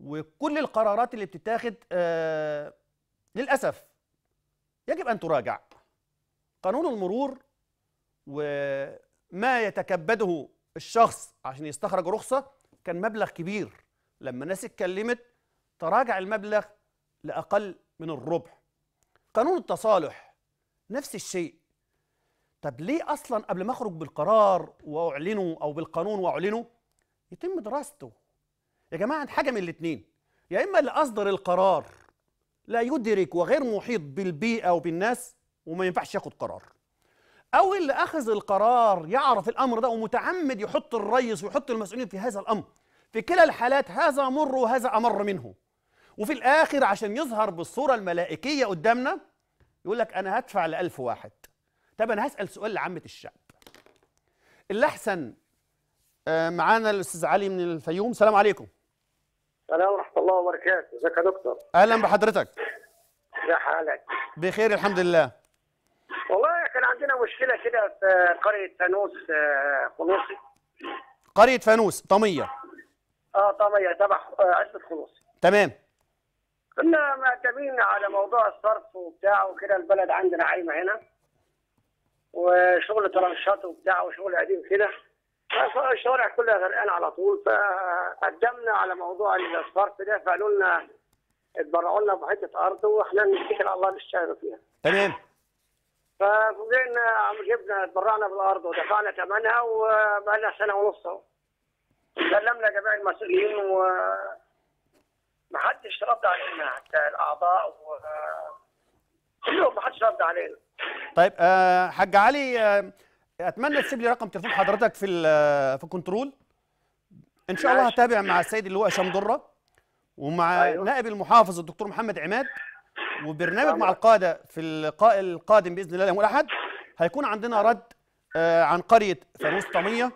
Speaker 1: وكل القرارات اللي بتتاخد آه، للأسف يجب أن تراجع. قانون المرور وما يتكبده الشخص عشان يستخرج رخصة كان مبلغ كبير. لما الناس اتكلمت تراجع المبلغ لأقل من الربع. قانون التصالح نفس الشيء. طب ليه أصلا قبل ما أخرج بالقرار وأعلنه أو بالقانون وأعلنه يتم دراسته؟ يا جماعة حاجة من الاثنين يا إما اللي أصدر القرار لا يدرك وغير محيط بالبيئة وبالناس وما ينفعش ياخد قرار. أو اللي أخذ القرار يعرف الأمر ده ومتعمد يحط الرئيس ويحط المسؤولين في هذا الأمر. في كلا الحالات هذا مر وهذا أمر منه. وفي الآخر عشان يظهر بالصورة الملائكية قدامنا يقول لك أنا هدفع لألف واحد. طب أنا هسأل سؤال لعامة الشعب. اللي احسن آه، معانا الأستاذ علي من الفيوم. السلام عليكم.
Speaker 4: السلام ورحمة الله وبركاته، ازيك يا دكتور؟
Speaker 1: أهلا بحضرتك.
Speaker 4: ازي حالك؟
Speaker 1: بخير الحمد لله.
Speaker 4: والله كان عندنا مشكلة كده في قرية فانوس آه، خلوصي،
Speaker 1: قرية فانوس طميه
Speaker 4: آه طبعا تبع آه، عزبة خلوصي.
Speaker 1: تمام.
Speaker 4: كنا معتمدين على موضوع الصرف وبتاع وكده البلد عندنا عايمة هنا. وشغل ترنشات وبتاع وشغل قديم كده. فالشوارع كلها غرقانة على طول فقدمنا على موضوع الصرف ده فقالوا لنا اتبرعوا لنا بحتة أرض وإحنا نتكل على الله نشتغل فيها.
Speaker 1: تمام
Speaker 4: عم جبنا اتبرعنا بالأرض ودفعنا ثمنها وبقالنا سنة ونص أهو. سلمنا جميع المسؤولين و ما حدش رد علينا حتى الأعضاء و كلهم ما حدش رد علينا.
Speaker 1: طيب آه حاج علي آه أتمنى تسيب لي رقم تليفون حضرتك في ال- في الكنترول إن شاء الله. هتابع مع السيد اللواء هشام درة ومع
Speaker 4: أيوه.
Speaker 1: نائب المحافظ الدكتور محمد عماد وبرنامج مع. القادة في اللقاء القادم بإذن الله يوم الاحد هيكون عندنا رد آه عن قرية فانوس طميه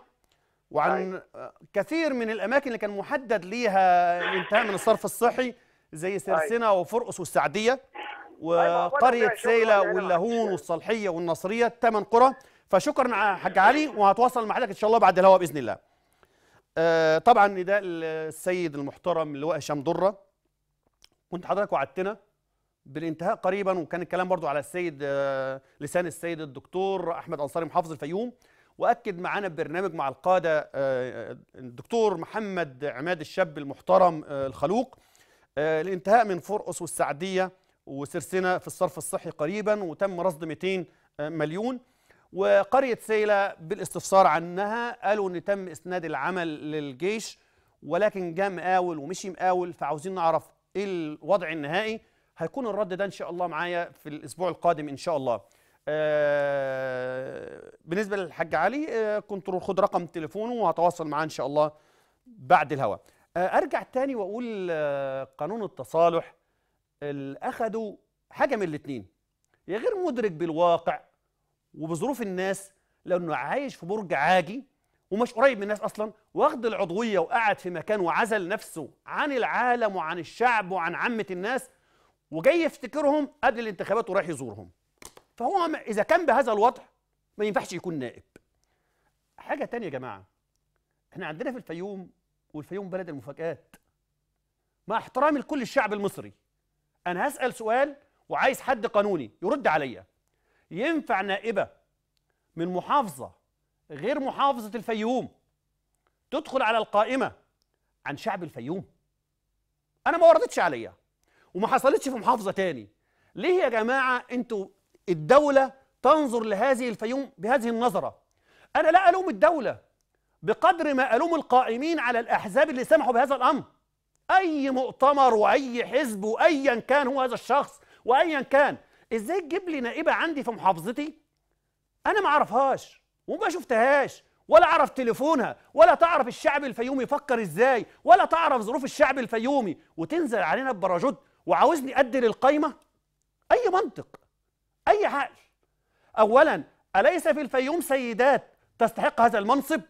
Speaker 1: وعن آه، كثير من الأماكن اللي كان محدد ليها الانتهاء من الصرف الصحي زي سرسنه وفرقس والسعدية
Speaker 4: وقرية سيلة
Speaker 1: واللاهون والصالحيه والنصرية ثمان قرى. فشكرا ع- حاج علي وهتواصل مع حضرتك إن شاء الله بعد الهواء بإذن الله. آه طبعا نداء السيد المحترم اللواء هشام درة. كنت حضرتك وعدتنا بالانتهاء قريبا وكان الكلام برضو على السيد آه لسان السيد الدكتور أحمد أنصاري محافظ الفيوم. وأكد معانا ببرنامج مع القادة آه الدكتور محمد عماد الشاب المحترم الخلوق. الانتهاء من فرقس والسعديه وسرسنه في الصرف الصحي قريبا وتم رصد 200 مليون. وقرية سيلة بالاستفسار عنها قالوا إن تم إسناد العمل للجيش ولكن جاء مقاول ومشي مقاول فعاوزين نعرف إيه الوضع النهائي. هيكون الرد ده إن شاء الله معايا في الأسبوع القادم إن شاء الله. آه بالنسبة للحاج علي آه كنت خد رقم تليفونه وهتواصل معاه إن شاء الله بعد الهواء آه، أرجع تاني وأقول آه، قانون التصالح. اخدوا حاجة من الاثنين يا غير مدرك بالواقع وبظروف الناس لأنه عايش في برج عاجي ومش قريب من الناس أصلا واخد العضوية وقعد في مكان وعزل نفسه عن العالم وعن الشعب وعن عامة الناس وجاي يفتكرهم قبل الانتخابات ورايح يزورهم. فهو إذا كان بهذا الوضع ما ينفعش يكون نائب. حاجة تانية يا جماعة إحنا عندنا في الفيوم والفيوم بلد المفاجآت مع احترامي لكل الشعب المصري أنا هسأل سؤال وعايز حد قانوني يرد عليا. ينفع نائبة من محافظة غير محافظة الفيوم تدخل على القائمة عن شعب الفيوم؟ أنا ما وردتش عليا وما حصلتش في محافظة تاني. ليه يا جماعة أنتوا الدولة تنظر لهذه الفيوم بهذه النظرة؟ أنا لا ألوم الدولة بقدر ما ألوم القائمين على الأحزاب اللي سمحوا بهذا الأمر. أي مؤتمر وأي حزب وايا كان هو هذا الشخص وايا كان إزاي تجيب لي نائبة عندي في محافظتي؟ أنا ما أعرفهاش وما شفتهاش ولا أعرف تليفونها ولا تعرف الشعب الفيومي يفكر إزاي ولا تعرف ظروف الشعب الفيومي. وتنزل علينا ببراشوت وعاوزني أدي للقايمة؟ أي منطق أي عقل اولا أليس في الفيوم سيدات تستحق هذا المنصب؟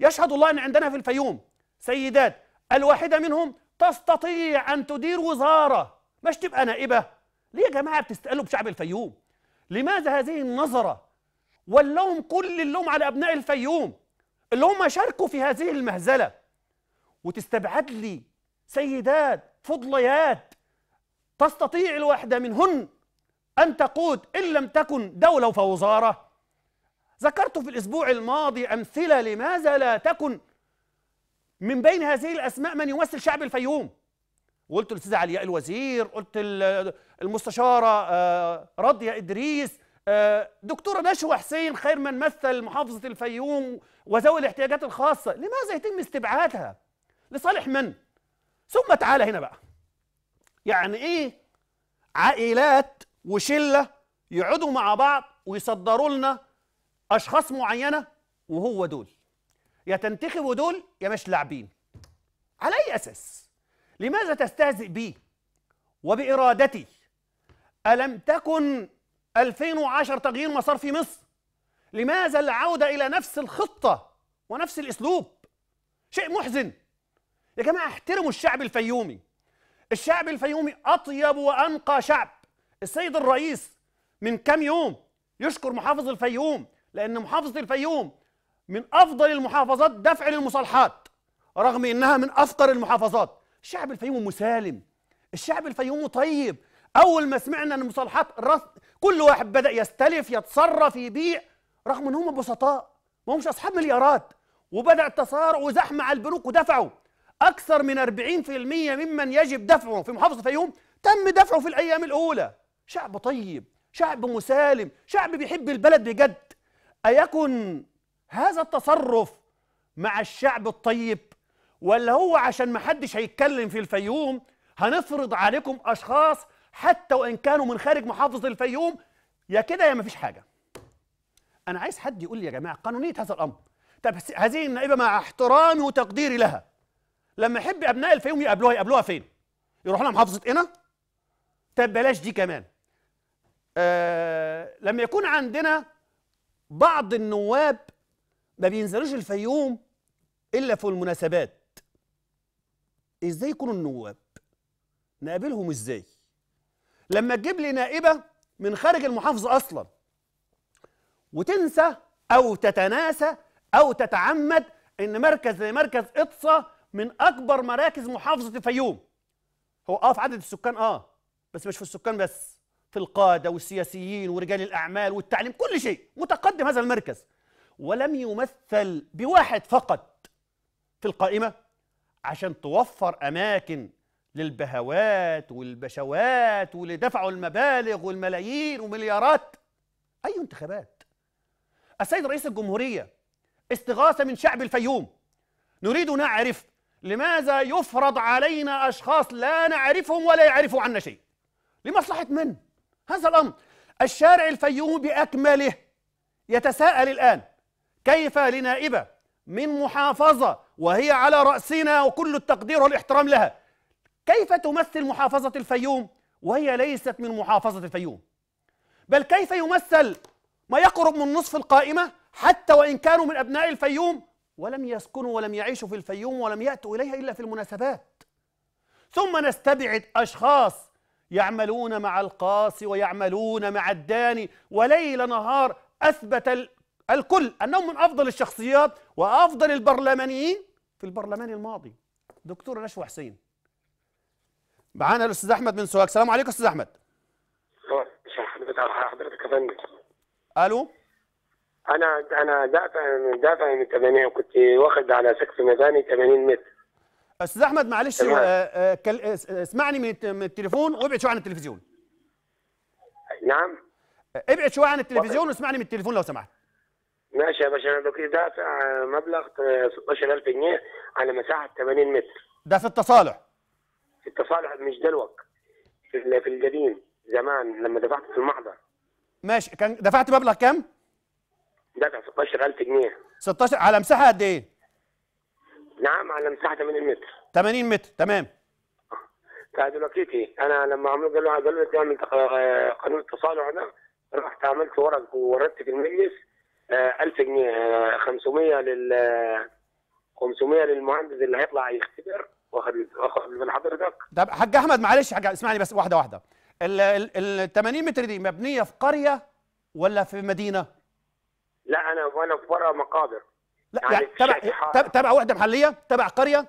Speaker 1: يشهد الله أن عندنا في الفيوم سيدات الواحدة منهم تستطيع أن تدير وزارة. مش تبقى نائبه ليه يا جماعة بتستقلوا بشعب الفيوم؟ لماذا هذه النظرة واللوم كل اللوم على أبناء الفيوم اللي هم شاركوا في هذه المهزلة؟ وتستبعد لي سيدات فضليات تستطيع الواحدة منهن أن تقود إن لم تكن دولة فوزاره ذكرت في الأسبوع الماضي أمثلة لماذا لا تكن من بين هذه الأسماء من يمثل شعب الفيوم. وقلت الاستاذه علياء الوزير قلت ال- المستشارة آه، راضيه إدريس آه، دكتورة نشوى حسين خير من مثل محافظة الفيوم وذوي الاحتياجات الخاصة. لماذا يتم استبعادها؟ لصالح من؟ ثم تعالى هنا بقى. يعني إيه؟ عائلات وشلة يقعدوا مع بعض ويصدروا لنا أشخاص معينة وهو دول. يا تنتخبوا دول يا مش لاعبين. على أي أساس؟ لماذا تستهزئ بي؟ وبإرادتي. ألم تكن 2010 تغيير مسار في مصر؟ لماذا العودة إلى نفس الخطة ونفس الأسلوب؟ شيء محزن. يا جماعة احترموا الشعب الفيومي. الشعب الفيومي أطيب وأنقى شعب. السيد الرئيس من كام يوم يشكر محافظ الفيوم لأن محافظة الفيوم من أفضل المحافظات دفع للمصالحات رغم إنها من أفقر المحافظات. الشعب الفيومي مسالم الشعب الفيومي طيب. أول ما سمعنا إن المصالحات الرس... كل واحد بدأ يستلف يتصرف يبيع رغم إن هم بسطاء ما همش أصحاب مليارات. وبدأ التصارع وزحمه على البنوك ودفعوا. أكثر من 40% ممن يجب دفعه في محافظة الفيوم تم دفعه في الأيام الأولى. شعب طيب شعب مسالم شعب بيحب البلد بجد. أيكن هذا التصرف مع الشعب الطيب ولا هو عشان ما حدش هيتكلم في الفيوم؟ هنفرض عليكم أشخاص حتى وإن كانوا من خارج محافظة الفيوم؟ يا كده يا ما فيش حاجة. أنا عايز حد يقول لي يا جماعة قانونية هذا الأمر. طب هذه النائبة مع احترامي وتقديري لها. لما يحب أبناء الفيوم يقابلوها يقابلوها فين؟ يروح لها محافظة قنا طب بلاش دي كمان. آه لما يكون عندنا بعض النواب ما بينزلوش الفيوم إلا في المناسبات. إزاي يكونوا النواب؟ نقابلهم إزاي؟ لما تجيب لي نائبة من خارج المحافظة أصلا وتنسى أو تتناسى أو تتعمد إن مركز زي مركز إقصى من أكبر مراكز محافظة الفيوم. هو آه في عدد السكان آه بس مش في السكان بس في القادة والسياسيين ورجال الأعمال والتعليم كل شيء متقدم هذا المركز. ولم يمثل بواحد فقط في القائمة عشان توفر أماكن للبهوات والبشوات واللي دفعوا المبالغ والملايين ومليارات. أي انتخابات؟ السيد رئيس الجمهورية استغاثة من شعب الفيوم. نريد نعرف لماذا يفرض علينا أشخاص لا نعرفهم ولا يعرفوا عنا شيء. لمصلحة من؟ هذا الأمر. الشارع الفيومي بأكمله يتساءل الآن كيف لنائبة من محافظة وهي على رأسنا وكل التقدير والإحترام لها كيف تمثل محافظة الفيوم وهي ليست من محافظة الفيوم؟ بل كيف يمثل ما يقرب من نصف القائمة حتى وإن كانوا من أبناء الفيوم ولم يسكنوا ولم يعيشوا في الفيوم ولم يأتوا إليها إلا في المناسبات؟ ثم نستبعد أشخاص يعملون مع القاصي ويعملون مع الداني وليل نهار أثبت الكل أنهم من أفضل الشخصيات وأفضل البرلمانيين في البرلمان الماضي. دكتور نشوى حسين. معانا الأستاذ أحمد من سوهاج. السلام عليكم أستاذ أحمد.
Speaker 5: حضرتك يا فندم
Speaker 1: ألو؟
Speaker 5: أنا أنا دافع دافع من 80 وكنت واخد على سقف مباني 80 متر.
Speaker 1: أستاذ أحمد معلش. آه، آه، آه، اسمعني من الت- من التليفون وابعد شوية عن التلفزيون
Speaker 5: نعم.
Speaker 1: ابعد شوية عن التلفزيون واسمعني من التليفون لو سمحت.
Speaker 5: ماشي يا باشا أنا دلوقتي دافع مبلغ 16000 جنيه على مساحة 80 متر.
Speaker 1: ده في التصالح.
Speaker 5: في التصالح مش دلوقتي في في القديم زمان لما دفعت في المحضر.
Speaker 1: ماشي كان دفعت مبلغ كام؟
Speaker 5: دافع 16000 جنيه.
Speaker 1: 16 على مساحة قد إيه؟
Speaker 5: نعم على مساحة 80 متر.
Speaker 1: 80 متر تمام.
Speaker 5: فدلوقتي أنا لما عملوا قالوا قالوا لي تعمل قانون التصالح ده رحت عملت ورق ووردت في المجلس آه، 1000 جنيه آه، 500 لل 500 للمهندس اللي هيطلع يختبر واخد واخد من حضرتك
Speaker 1: طب حاج أحمد معلش حاج اسمعني بس واحدة واحدة ال ال- ال 80 متر دي مبنية في قرية ولا في مدينة؟
Speaker 5: لا أنا وأنا في ورا مقابر
Speaker 1: لا
Speaker 5: يعني
Speaker 1: يعني تبع تبع- تبع وحدة محلية؟ تبع قرية؟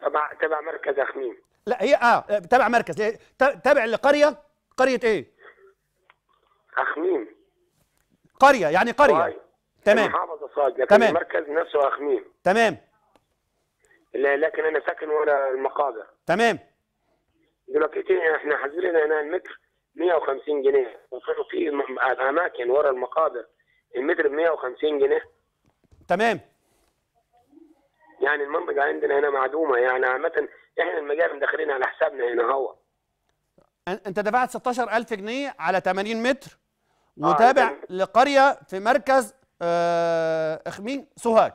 Speaker 5: تبع تبع مركز أخميم
Speaker 1: لا هي آه تبع مركز هي ت- تابع لقرية قرية إيه؟
Speaker 5: أخميم
Speaker 1: قرية يعني قرية.
Speaker 5: صاج.
Speaker 1: تمام.
Speaker 5: محافظه صاج لكن
Speaker 1: تمام.
Speaker 5: المركز نفسه اخميم
Speaker 1: تمام.
Speaker 5: لا- لكن أنا ساكن ورا المقابر.
Speaker 1: تمام.
Speaker 5: دلوقتي إحنا حاسبين هنا المتر 150 جنيه. وفي في أماكن ورا المقابر المتر ب 150 جنيه.
Speaker 1: تمام.
Speaker 5: يعني المنطقة عندنا هنا معدومة. يعني عامة إحنا المجال داخلين على حسابنا هنا هو.
Speaker 1: أنت دفعت 16000 جنيه على 80 متر. وتابع
Speaker 5: تمام.
Speaker 1: لقرية في مركز آه أخمين سوهاج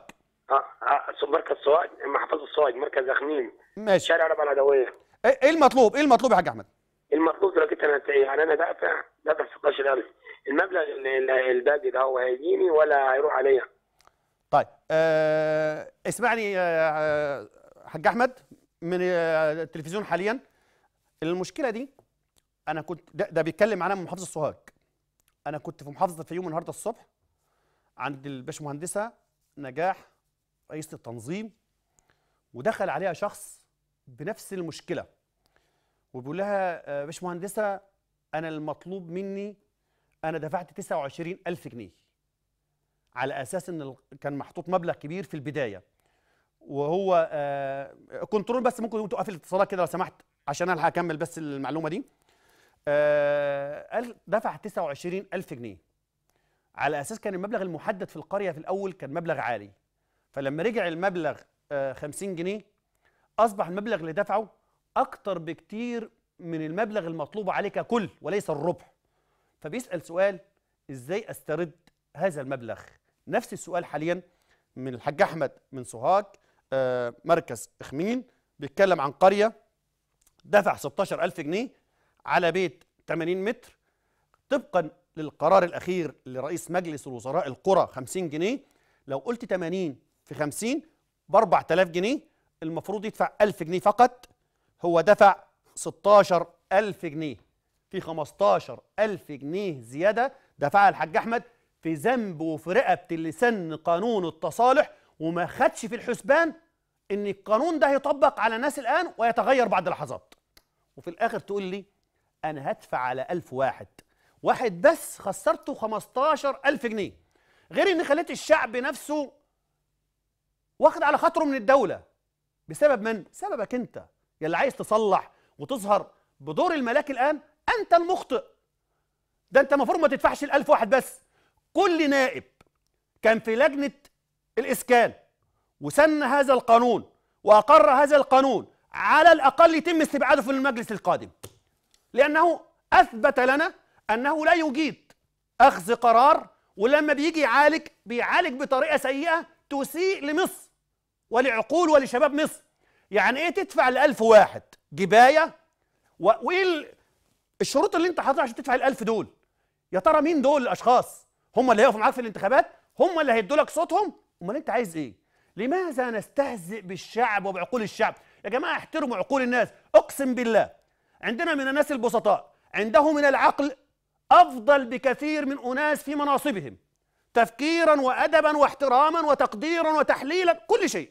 Speaker 5: آه آه مركز سواج محافظة سواج مركز اخميم
Speaker 1: ماشي
Speaker 5: شارع ربع العدوية
Speaker 1: إيه إيه المطلوب؟ إيه المطلوب يا حاج أحمد؟
Speaker 5: المطلوب دلوقتي أنا يعني أنا دافع دافع 16000 المبلغ ال- ال- الباقي ده هو هيجيني ولا هيروح عليا؟
Speaker 1: طيب آه اسمعني آه حاج أحمد من آه التلفزيون حاليا المشكلة دي أنا كنت ده, ده بيتكلم معانا من محافظة سوهاج أنا كنت في محافظة الفيوم النهارده الصبح عند الباشمهندسة نجاح رئيسه التنظيم ودخل عليها شخص بنفس المشكلة وبيقول لها آه، باشمهندسة أنا المطلوب مني أنا دفعت 29000 جنيه على أساس إن كان محطوط مبلغ كبير في البداية وهو آه كنترول بس ممكن توقف الاتصالات كده لو سمحت عشان ألحق أكمل بس المعلومة دي. آه قال دفع 29000 جنيه. على أساس كان المبلغ المحدد في القرية في الأول كان مبلغ عالي. فلما رجع المبلغ آه 50 جنيه أصبح المبلغ اللي دفعه أكتر بكتير من المبلغ المطلوب عليه ككل وليس الربع فبيسأل سؤال إزاي أسترد هذا المبلغ؟ نفس السؤال حاليا من الحاج أحمد من سوهاج آه، مركز إخمين بيتكلم عن قرية دفع 16000 جنيه على بيت 80 متر طبقا للقرار الأخير لرئيس مجلس الوزراء القرى 50 جنيه. لو قلت 80 في 50 ب 4000 جنيه المفروض يدفع 1000 جنيه فقط. هو دفع 16000 جنيه. في 15000 جنيه زيادة دفعها الحاج أحمد في ذنب وفي رقبه اللي سن قانون التصالح وما خدش في الحسبان إن القانون ده هيطبق على الناس الآن ويتغير بعد لحظات. وفي الآخر تقول لي أنا هدفع على ألف واحد. واحد بس خسرته 15000 جنيه. غير إن خليت الشعب نفسه واخد على خاطره من الدولة. بسبب من؟ سببك أنت. يلي عايز تصلح وتظهر بدور الملاك الآن أنت المخطئ. ده أنت المفروض ما تدفعش الألف واحد بس. كل نائب كان في لجنة الإسكان وسن هذا القانون وأقر هذا القانون على الأقل يتم استبعاده في المجلس القادم. لأنه أثبت لنا أنه لا يجيد أخذ قرار ولما بيجي يعالج بيعالج بطريقة سيئة تسيء لمصر ولعقول ولشباب مصر. يعني إيه تدفع لألف واحد جباية؟ و- وإيه ال- الشروط اللي أنت حاططها عشان تدفع الألف دول؟ يا ترى مين دول الأشخاص؟ هم اللي هيقفوا معاك في الانتخابات؟ هم اللي هيدوا لك صوتهم؟ أمال أنت عايز إيه؟ لماذا نستهزئ بالشعب وبعقول الشعب؟ يا جماعة احترموا عقول الناس أقسم بالله. عندنا من الناس البسطاء. عنده من العقل أفضل بكثير من أناس في مناصبهم. تفكيرا وأدبا واحتراما وتقديرا وتحليلا كل شيء.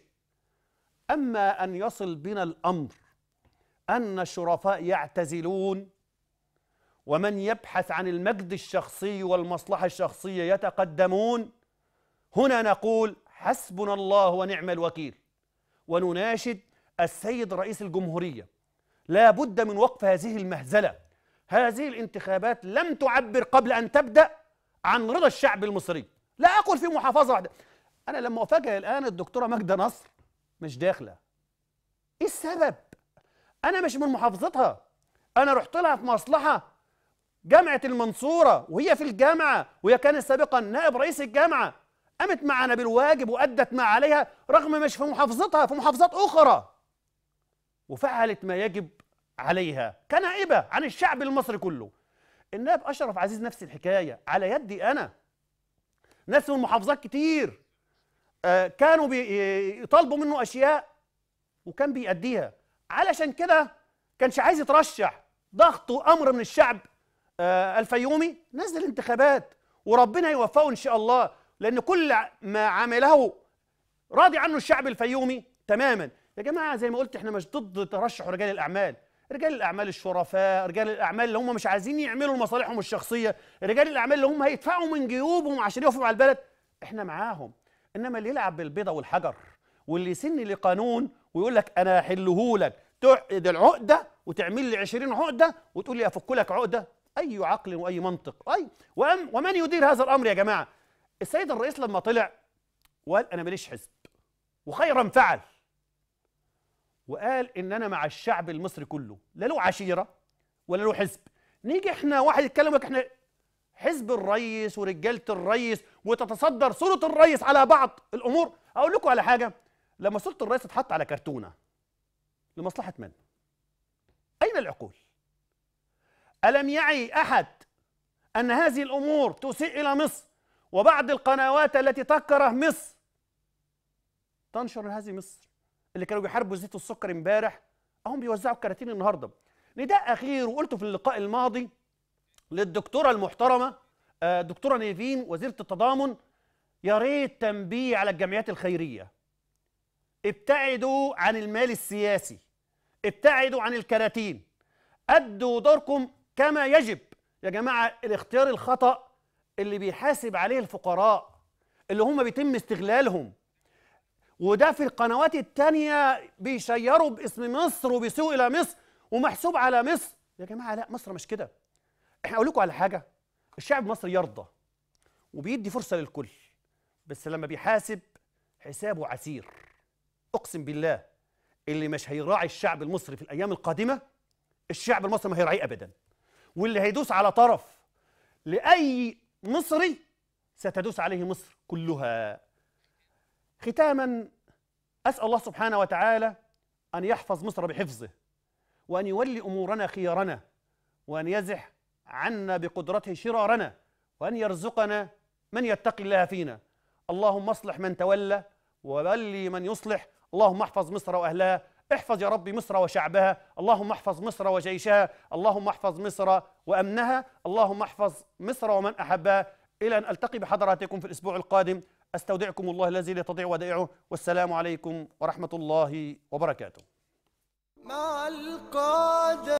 Speaker 1: أما أن يصل بنا الأمر أن الشرفاء يعتزلون ومن يبحث عن المجد الشخصي والمصلحة الشخصية يتقدمون هنا نقول حسبنا الله ونعم الوكيل. ونناشد السيد رئيس الجمهورية. لا بد من وقف هذه المهزلة. هذه الانتخابات لم تعبر قبل أن تبدأ عن رضا الشعب المصري. لا أقول في محافظة واحدة. أنا لما أفاجئ الآن الدكتورة ماجدة نصر مش داخلة. إيه السبب؟ أنا مش من محافظتها. أنا رحت لها في مصلحة جامعة المنصورة وهي في الجامعة وهي كانت سابقا نائب رئيس الجامعة. قامت معنا بالواجب وأدت ما عليها رغم مش في محافظتها في محافظات أخرى. وفعلت ما يجب عليها كنائبة عن الشعب المصري كله. النائب أشرف عزيز نفس الحكاية. على يدي أنا ناس من محافظات كتير آه، كانوا بي- يطالبوا منه أشياء وكان بيأديها. علشان كده كانش عايز يترشح. ضغط وأمر من الشعب آه، الفيومي نزل انتخابات وربنا يوفقه إن شاء الله لأن كل ما عمله راضي عنه الشعب الفيومي تماما. يا جماعة زي ما قلت إحنا مش ضد ترشح رجال الأعمال. رجال الأعمال الشرفاء رجال الأعمال اللي هم مش عايزين يعملوا لمصالحهم الشخصية. رجال الأعمال اللي هم هيدفعوا من جيوبهم عشان يقفوا على البلد. إحنا معاهم. إنما اللي يلعب بالبيضة والحجر واللي يسن لقانون ويقول لك أنا هحله لك تعقد العقدة وتعمل لي 20 عقدة وتقول لي أفك لك عقدة. أي عقل وأي منطق. أي ومن يدير هذا الأمر يا جماعة؟ السيد الرئيس لما طلع وقال أنا ماليش حزب. وخيرا فعل. وقال إن أنا مع الشعب المصري كله لا له عشيرة ولا له حزب. نيجي إحنا واحد يتكلم إحنا حزب الرئيس ورجالة الرئيس وتتصدر صورة الرئيس على بعض الأمور. أقول لكم على حاجة لما صورة الرئيس اتحط على كرتونة لمصلحة من؟ أين العقول؟ ألم يعي أحد أن هذه الأمور تسيء إلى مصر وبعض القنوات التي تكره مصر تنشر هذه مصر؟ اللي كانوا بيحاربوا زيت السكر امبارح اهم بيوزعوا الكراتين النهارده. نداء أخير وقلته في اللقاء الماضي للدكتورة المحترمة آه، دكتورة نيفين وزيرة التضامن. يا ريت تنبيه على الجمعيات الخيرية. ابتعدوا عن المال السياسي. ابتعدوا عن الكراتين. أدوا دوركم كما يجب. يا جماعة الاختيار الخطأ اللي بيحاسب عليه الفقراء اللي هم بيتم استغلالهم وده في القنوات التانية بيشيروا باسم مصر وبيسوقوا إلى مصر ومحسوب على مصر. يا جماعة لا مصر مش كده. إحنا أقول لكم على حاجة الشعب المصري يرضى وبيدي فرصة للكل بس لما بيحاسب حسابه عسير. أقسم بالله اللي مش هيراعي الشعب المصري في الأيام القادمة الشعب المصري ما هيراعيه أبدا. واللي هيدوس على طرف لأي مصري ستدوس عليه مصر كلها. ختاما أسأل الله سبحانه وتعالى أن يحفظ مصر بحفظه وأن يولي أمورنا خيارنا وأن يزح عنا بقدرته شرارنا وأن يرزقنا من يتقي الله فينا. اللهم اصلح من تولى وولي من يصلح. اللهم احفظ مصر وأهلها. احفظ يا رب مصر وشعبها. اللهم احفظ مصر وجيشها. اللهم احفظ مصر وأمنها. اللهم احفظ مصر ومن أحبها. إلى أن ألتقي بحضراتكم في الأسبوع القادم. أستودعكم الله الذي لا تضيع ودائعه. والسلام عليكم ورحمة الله وبركاته.
Speaker 6: مع القادة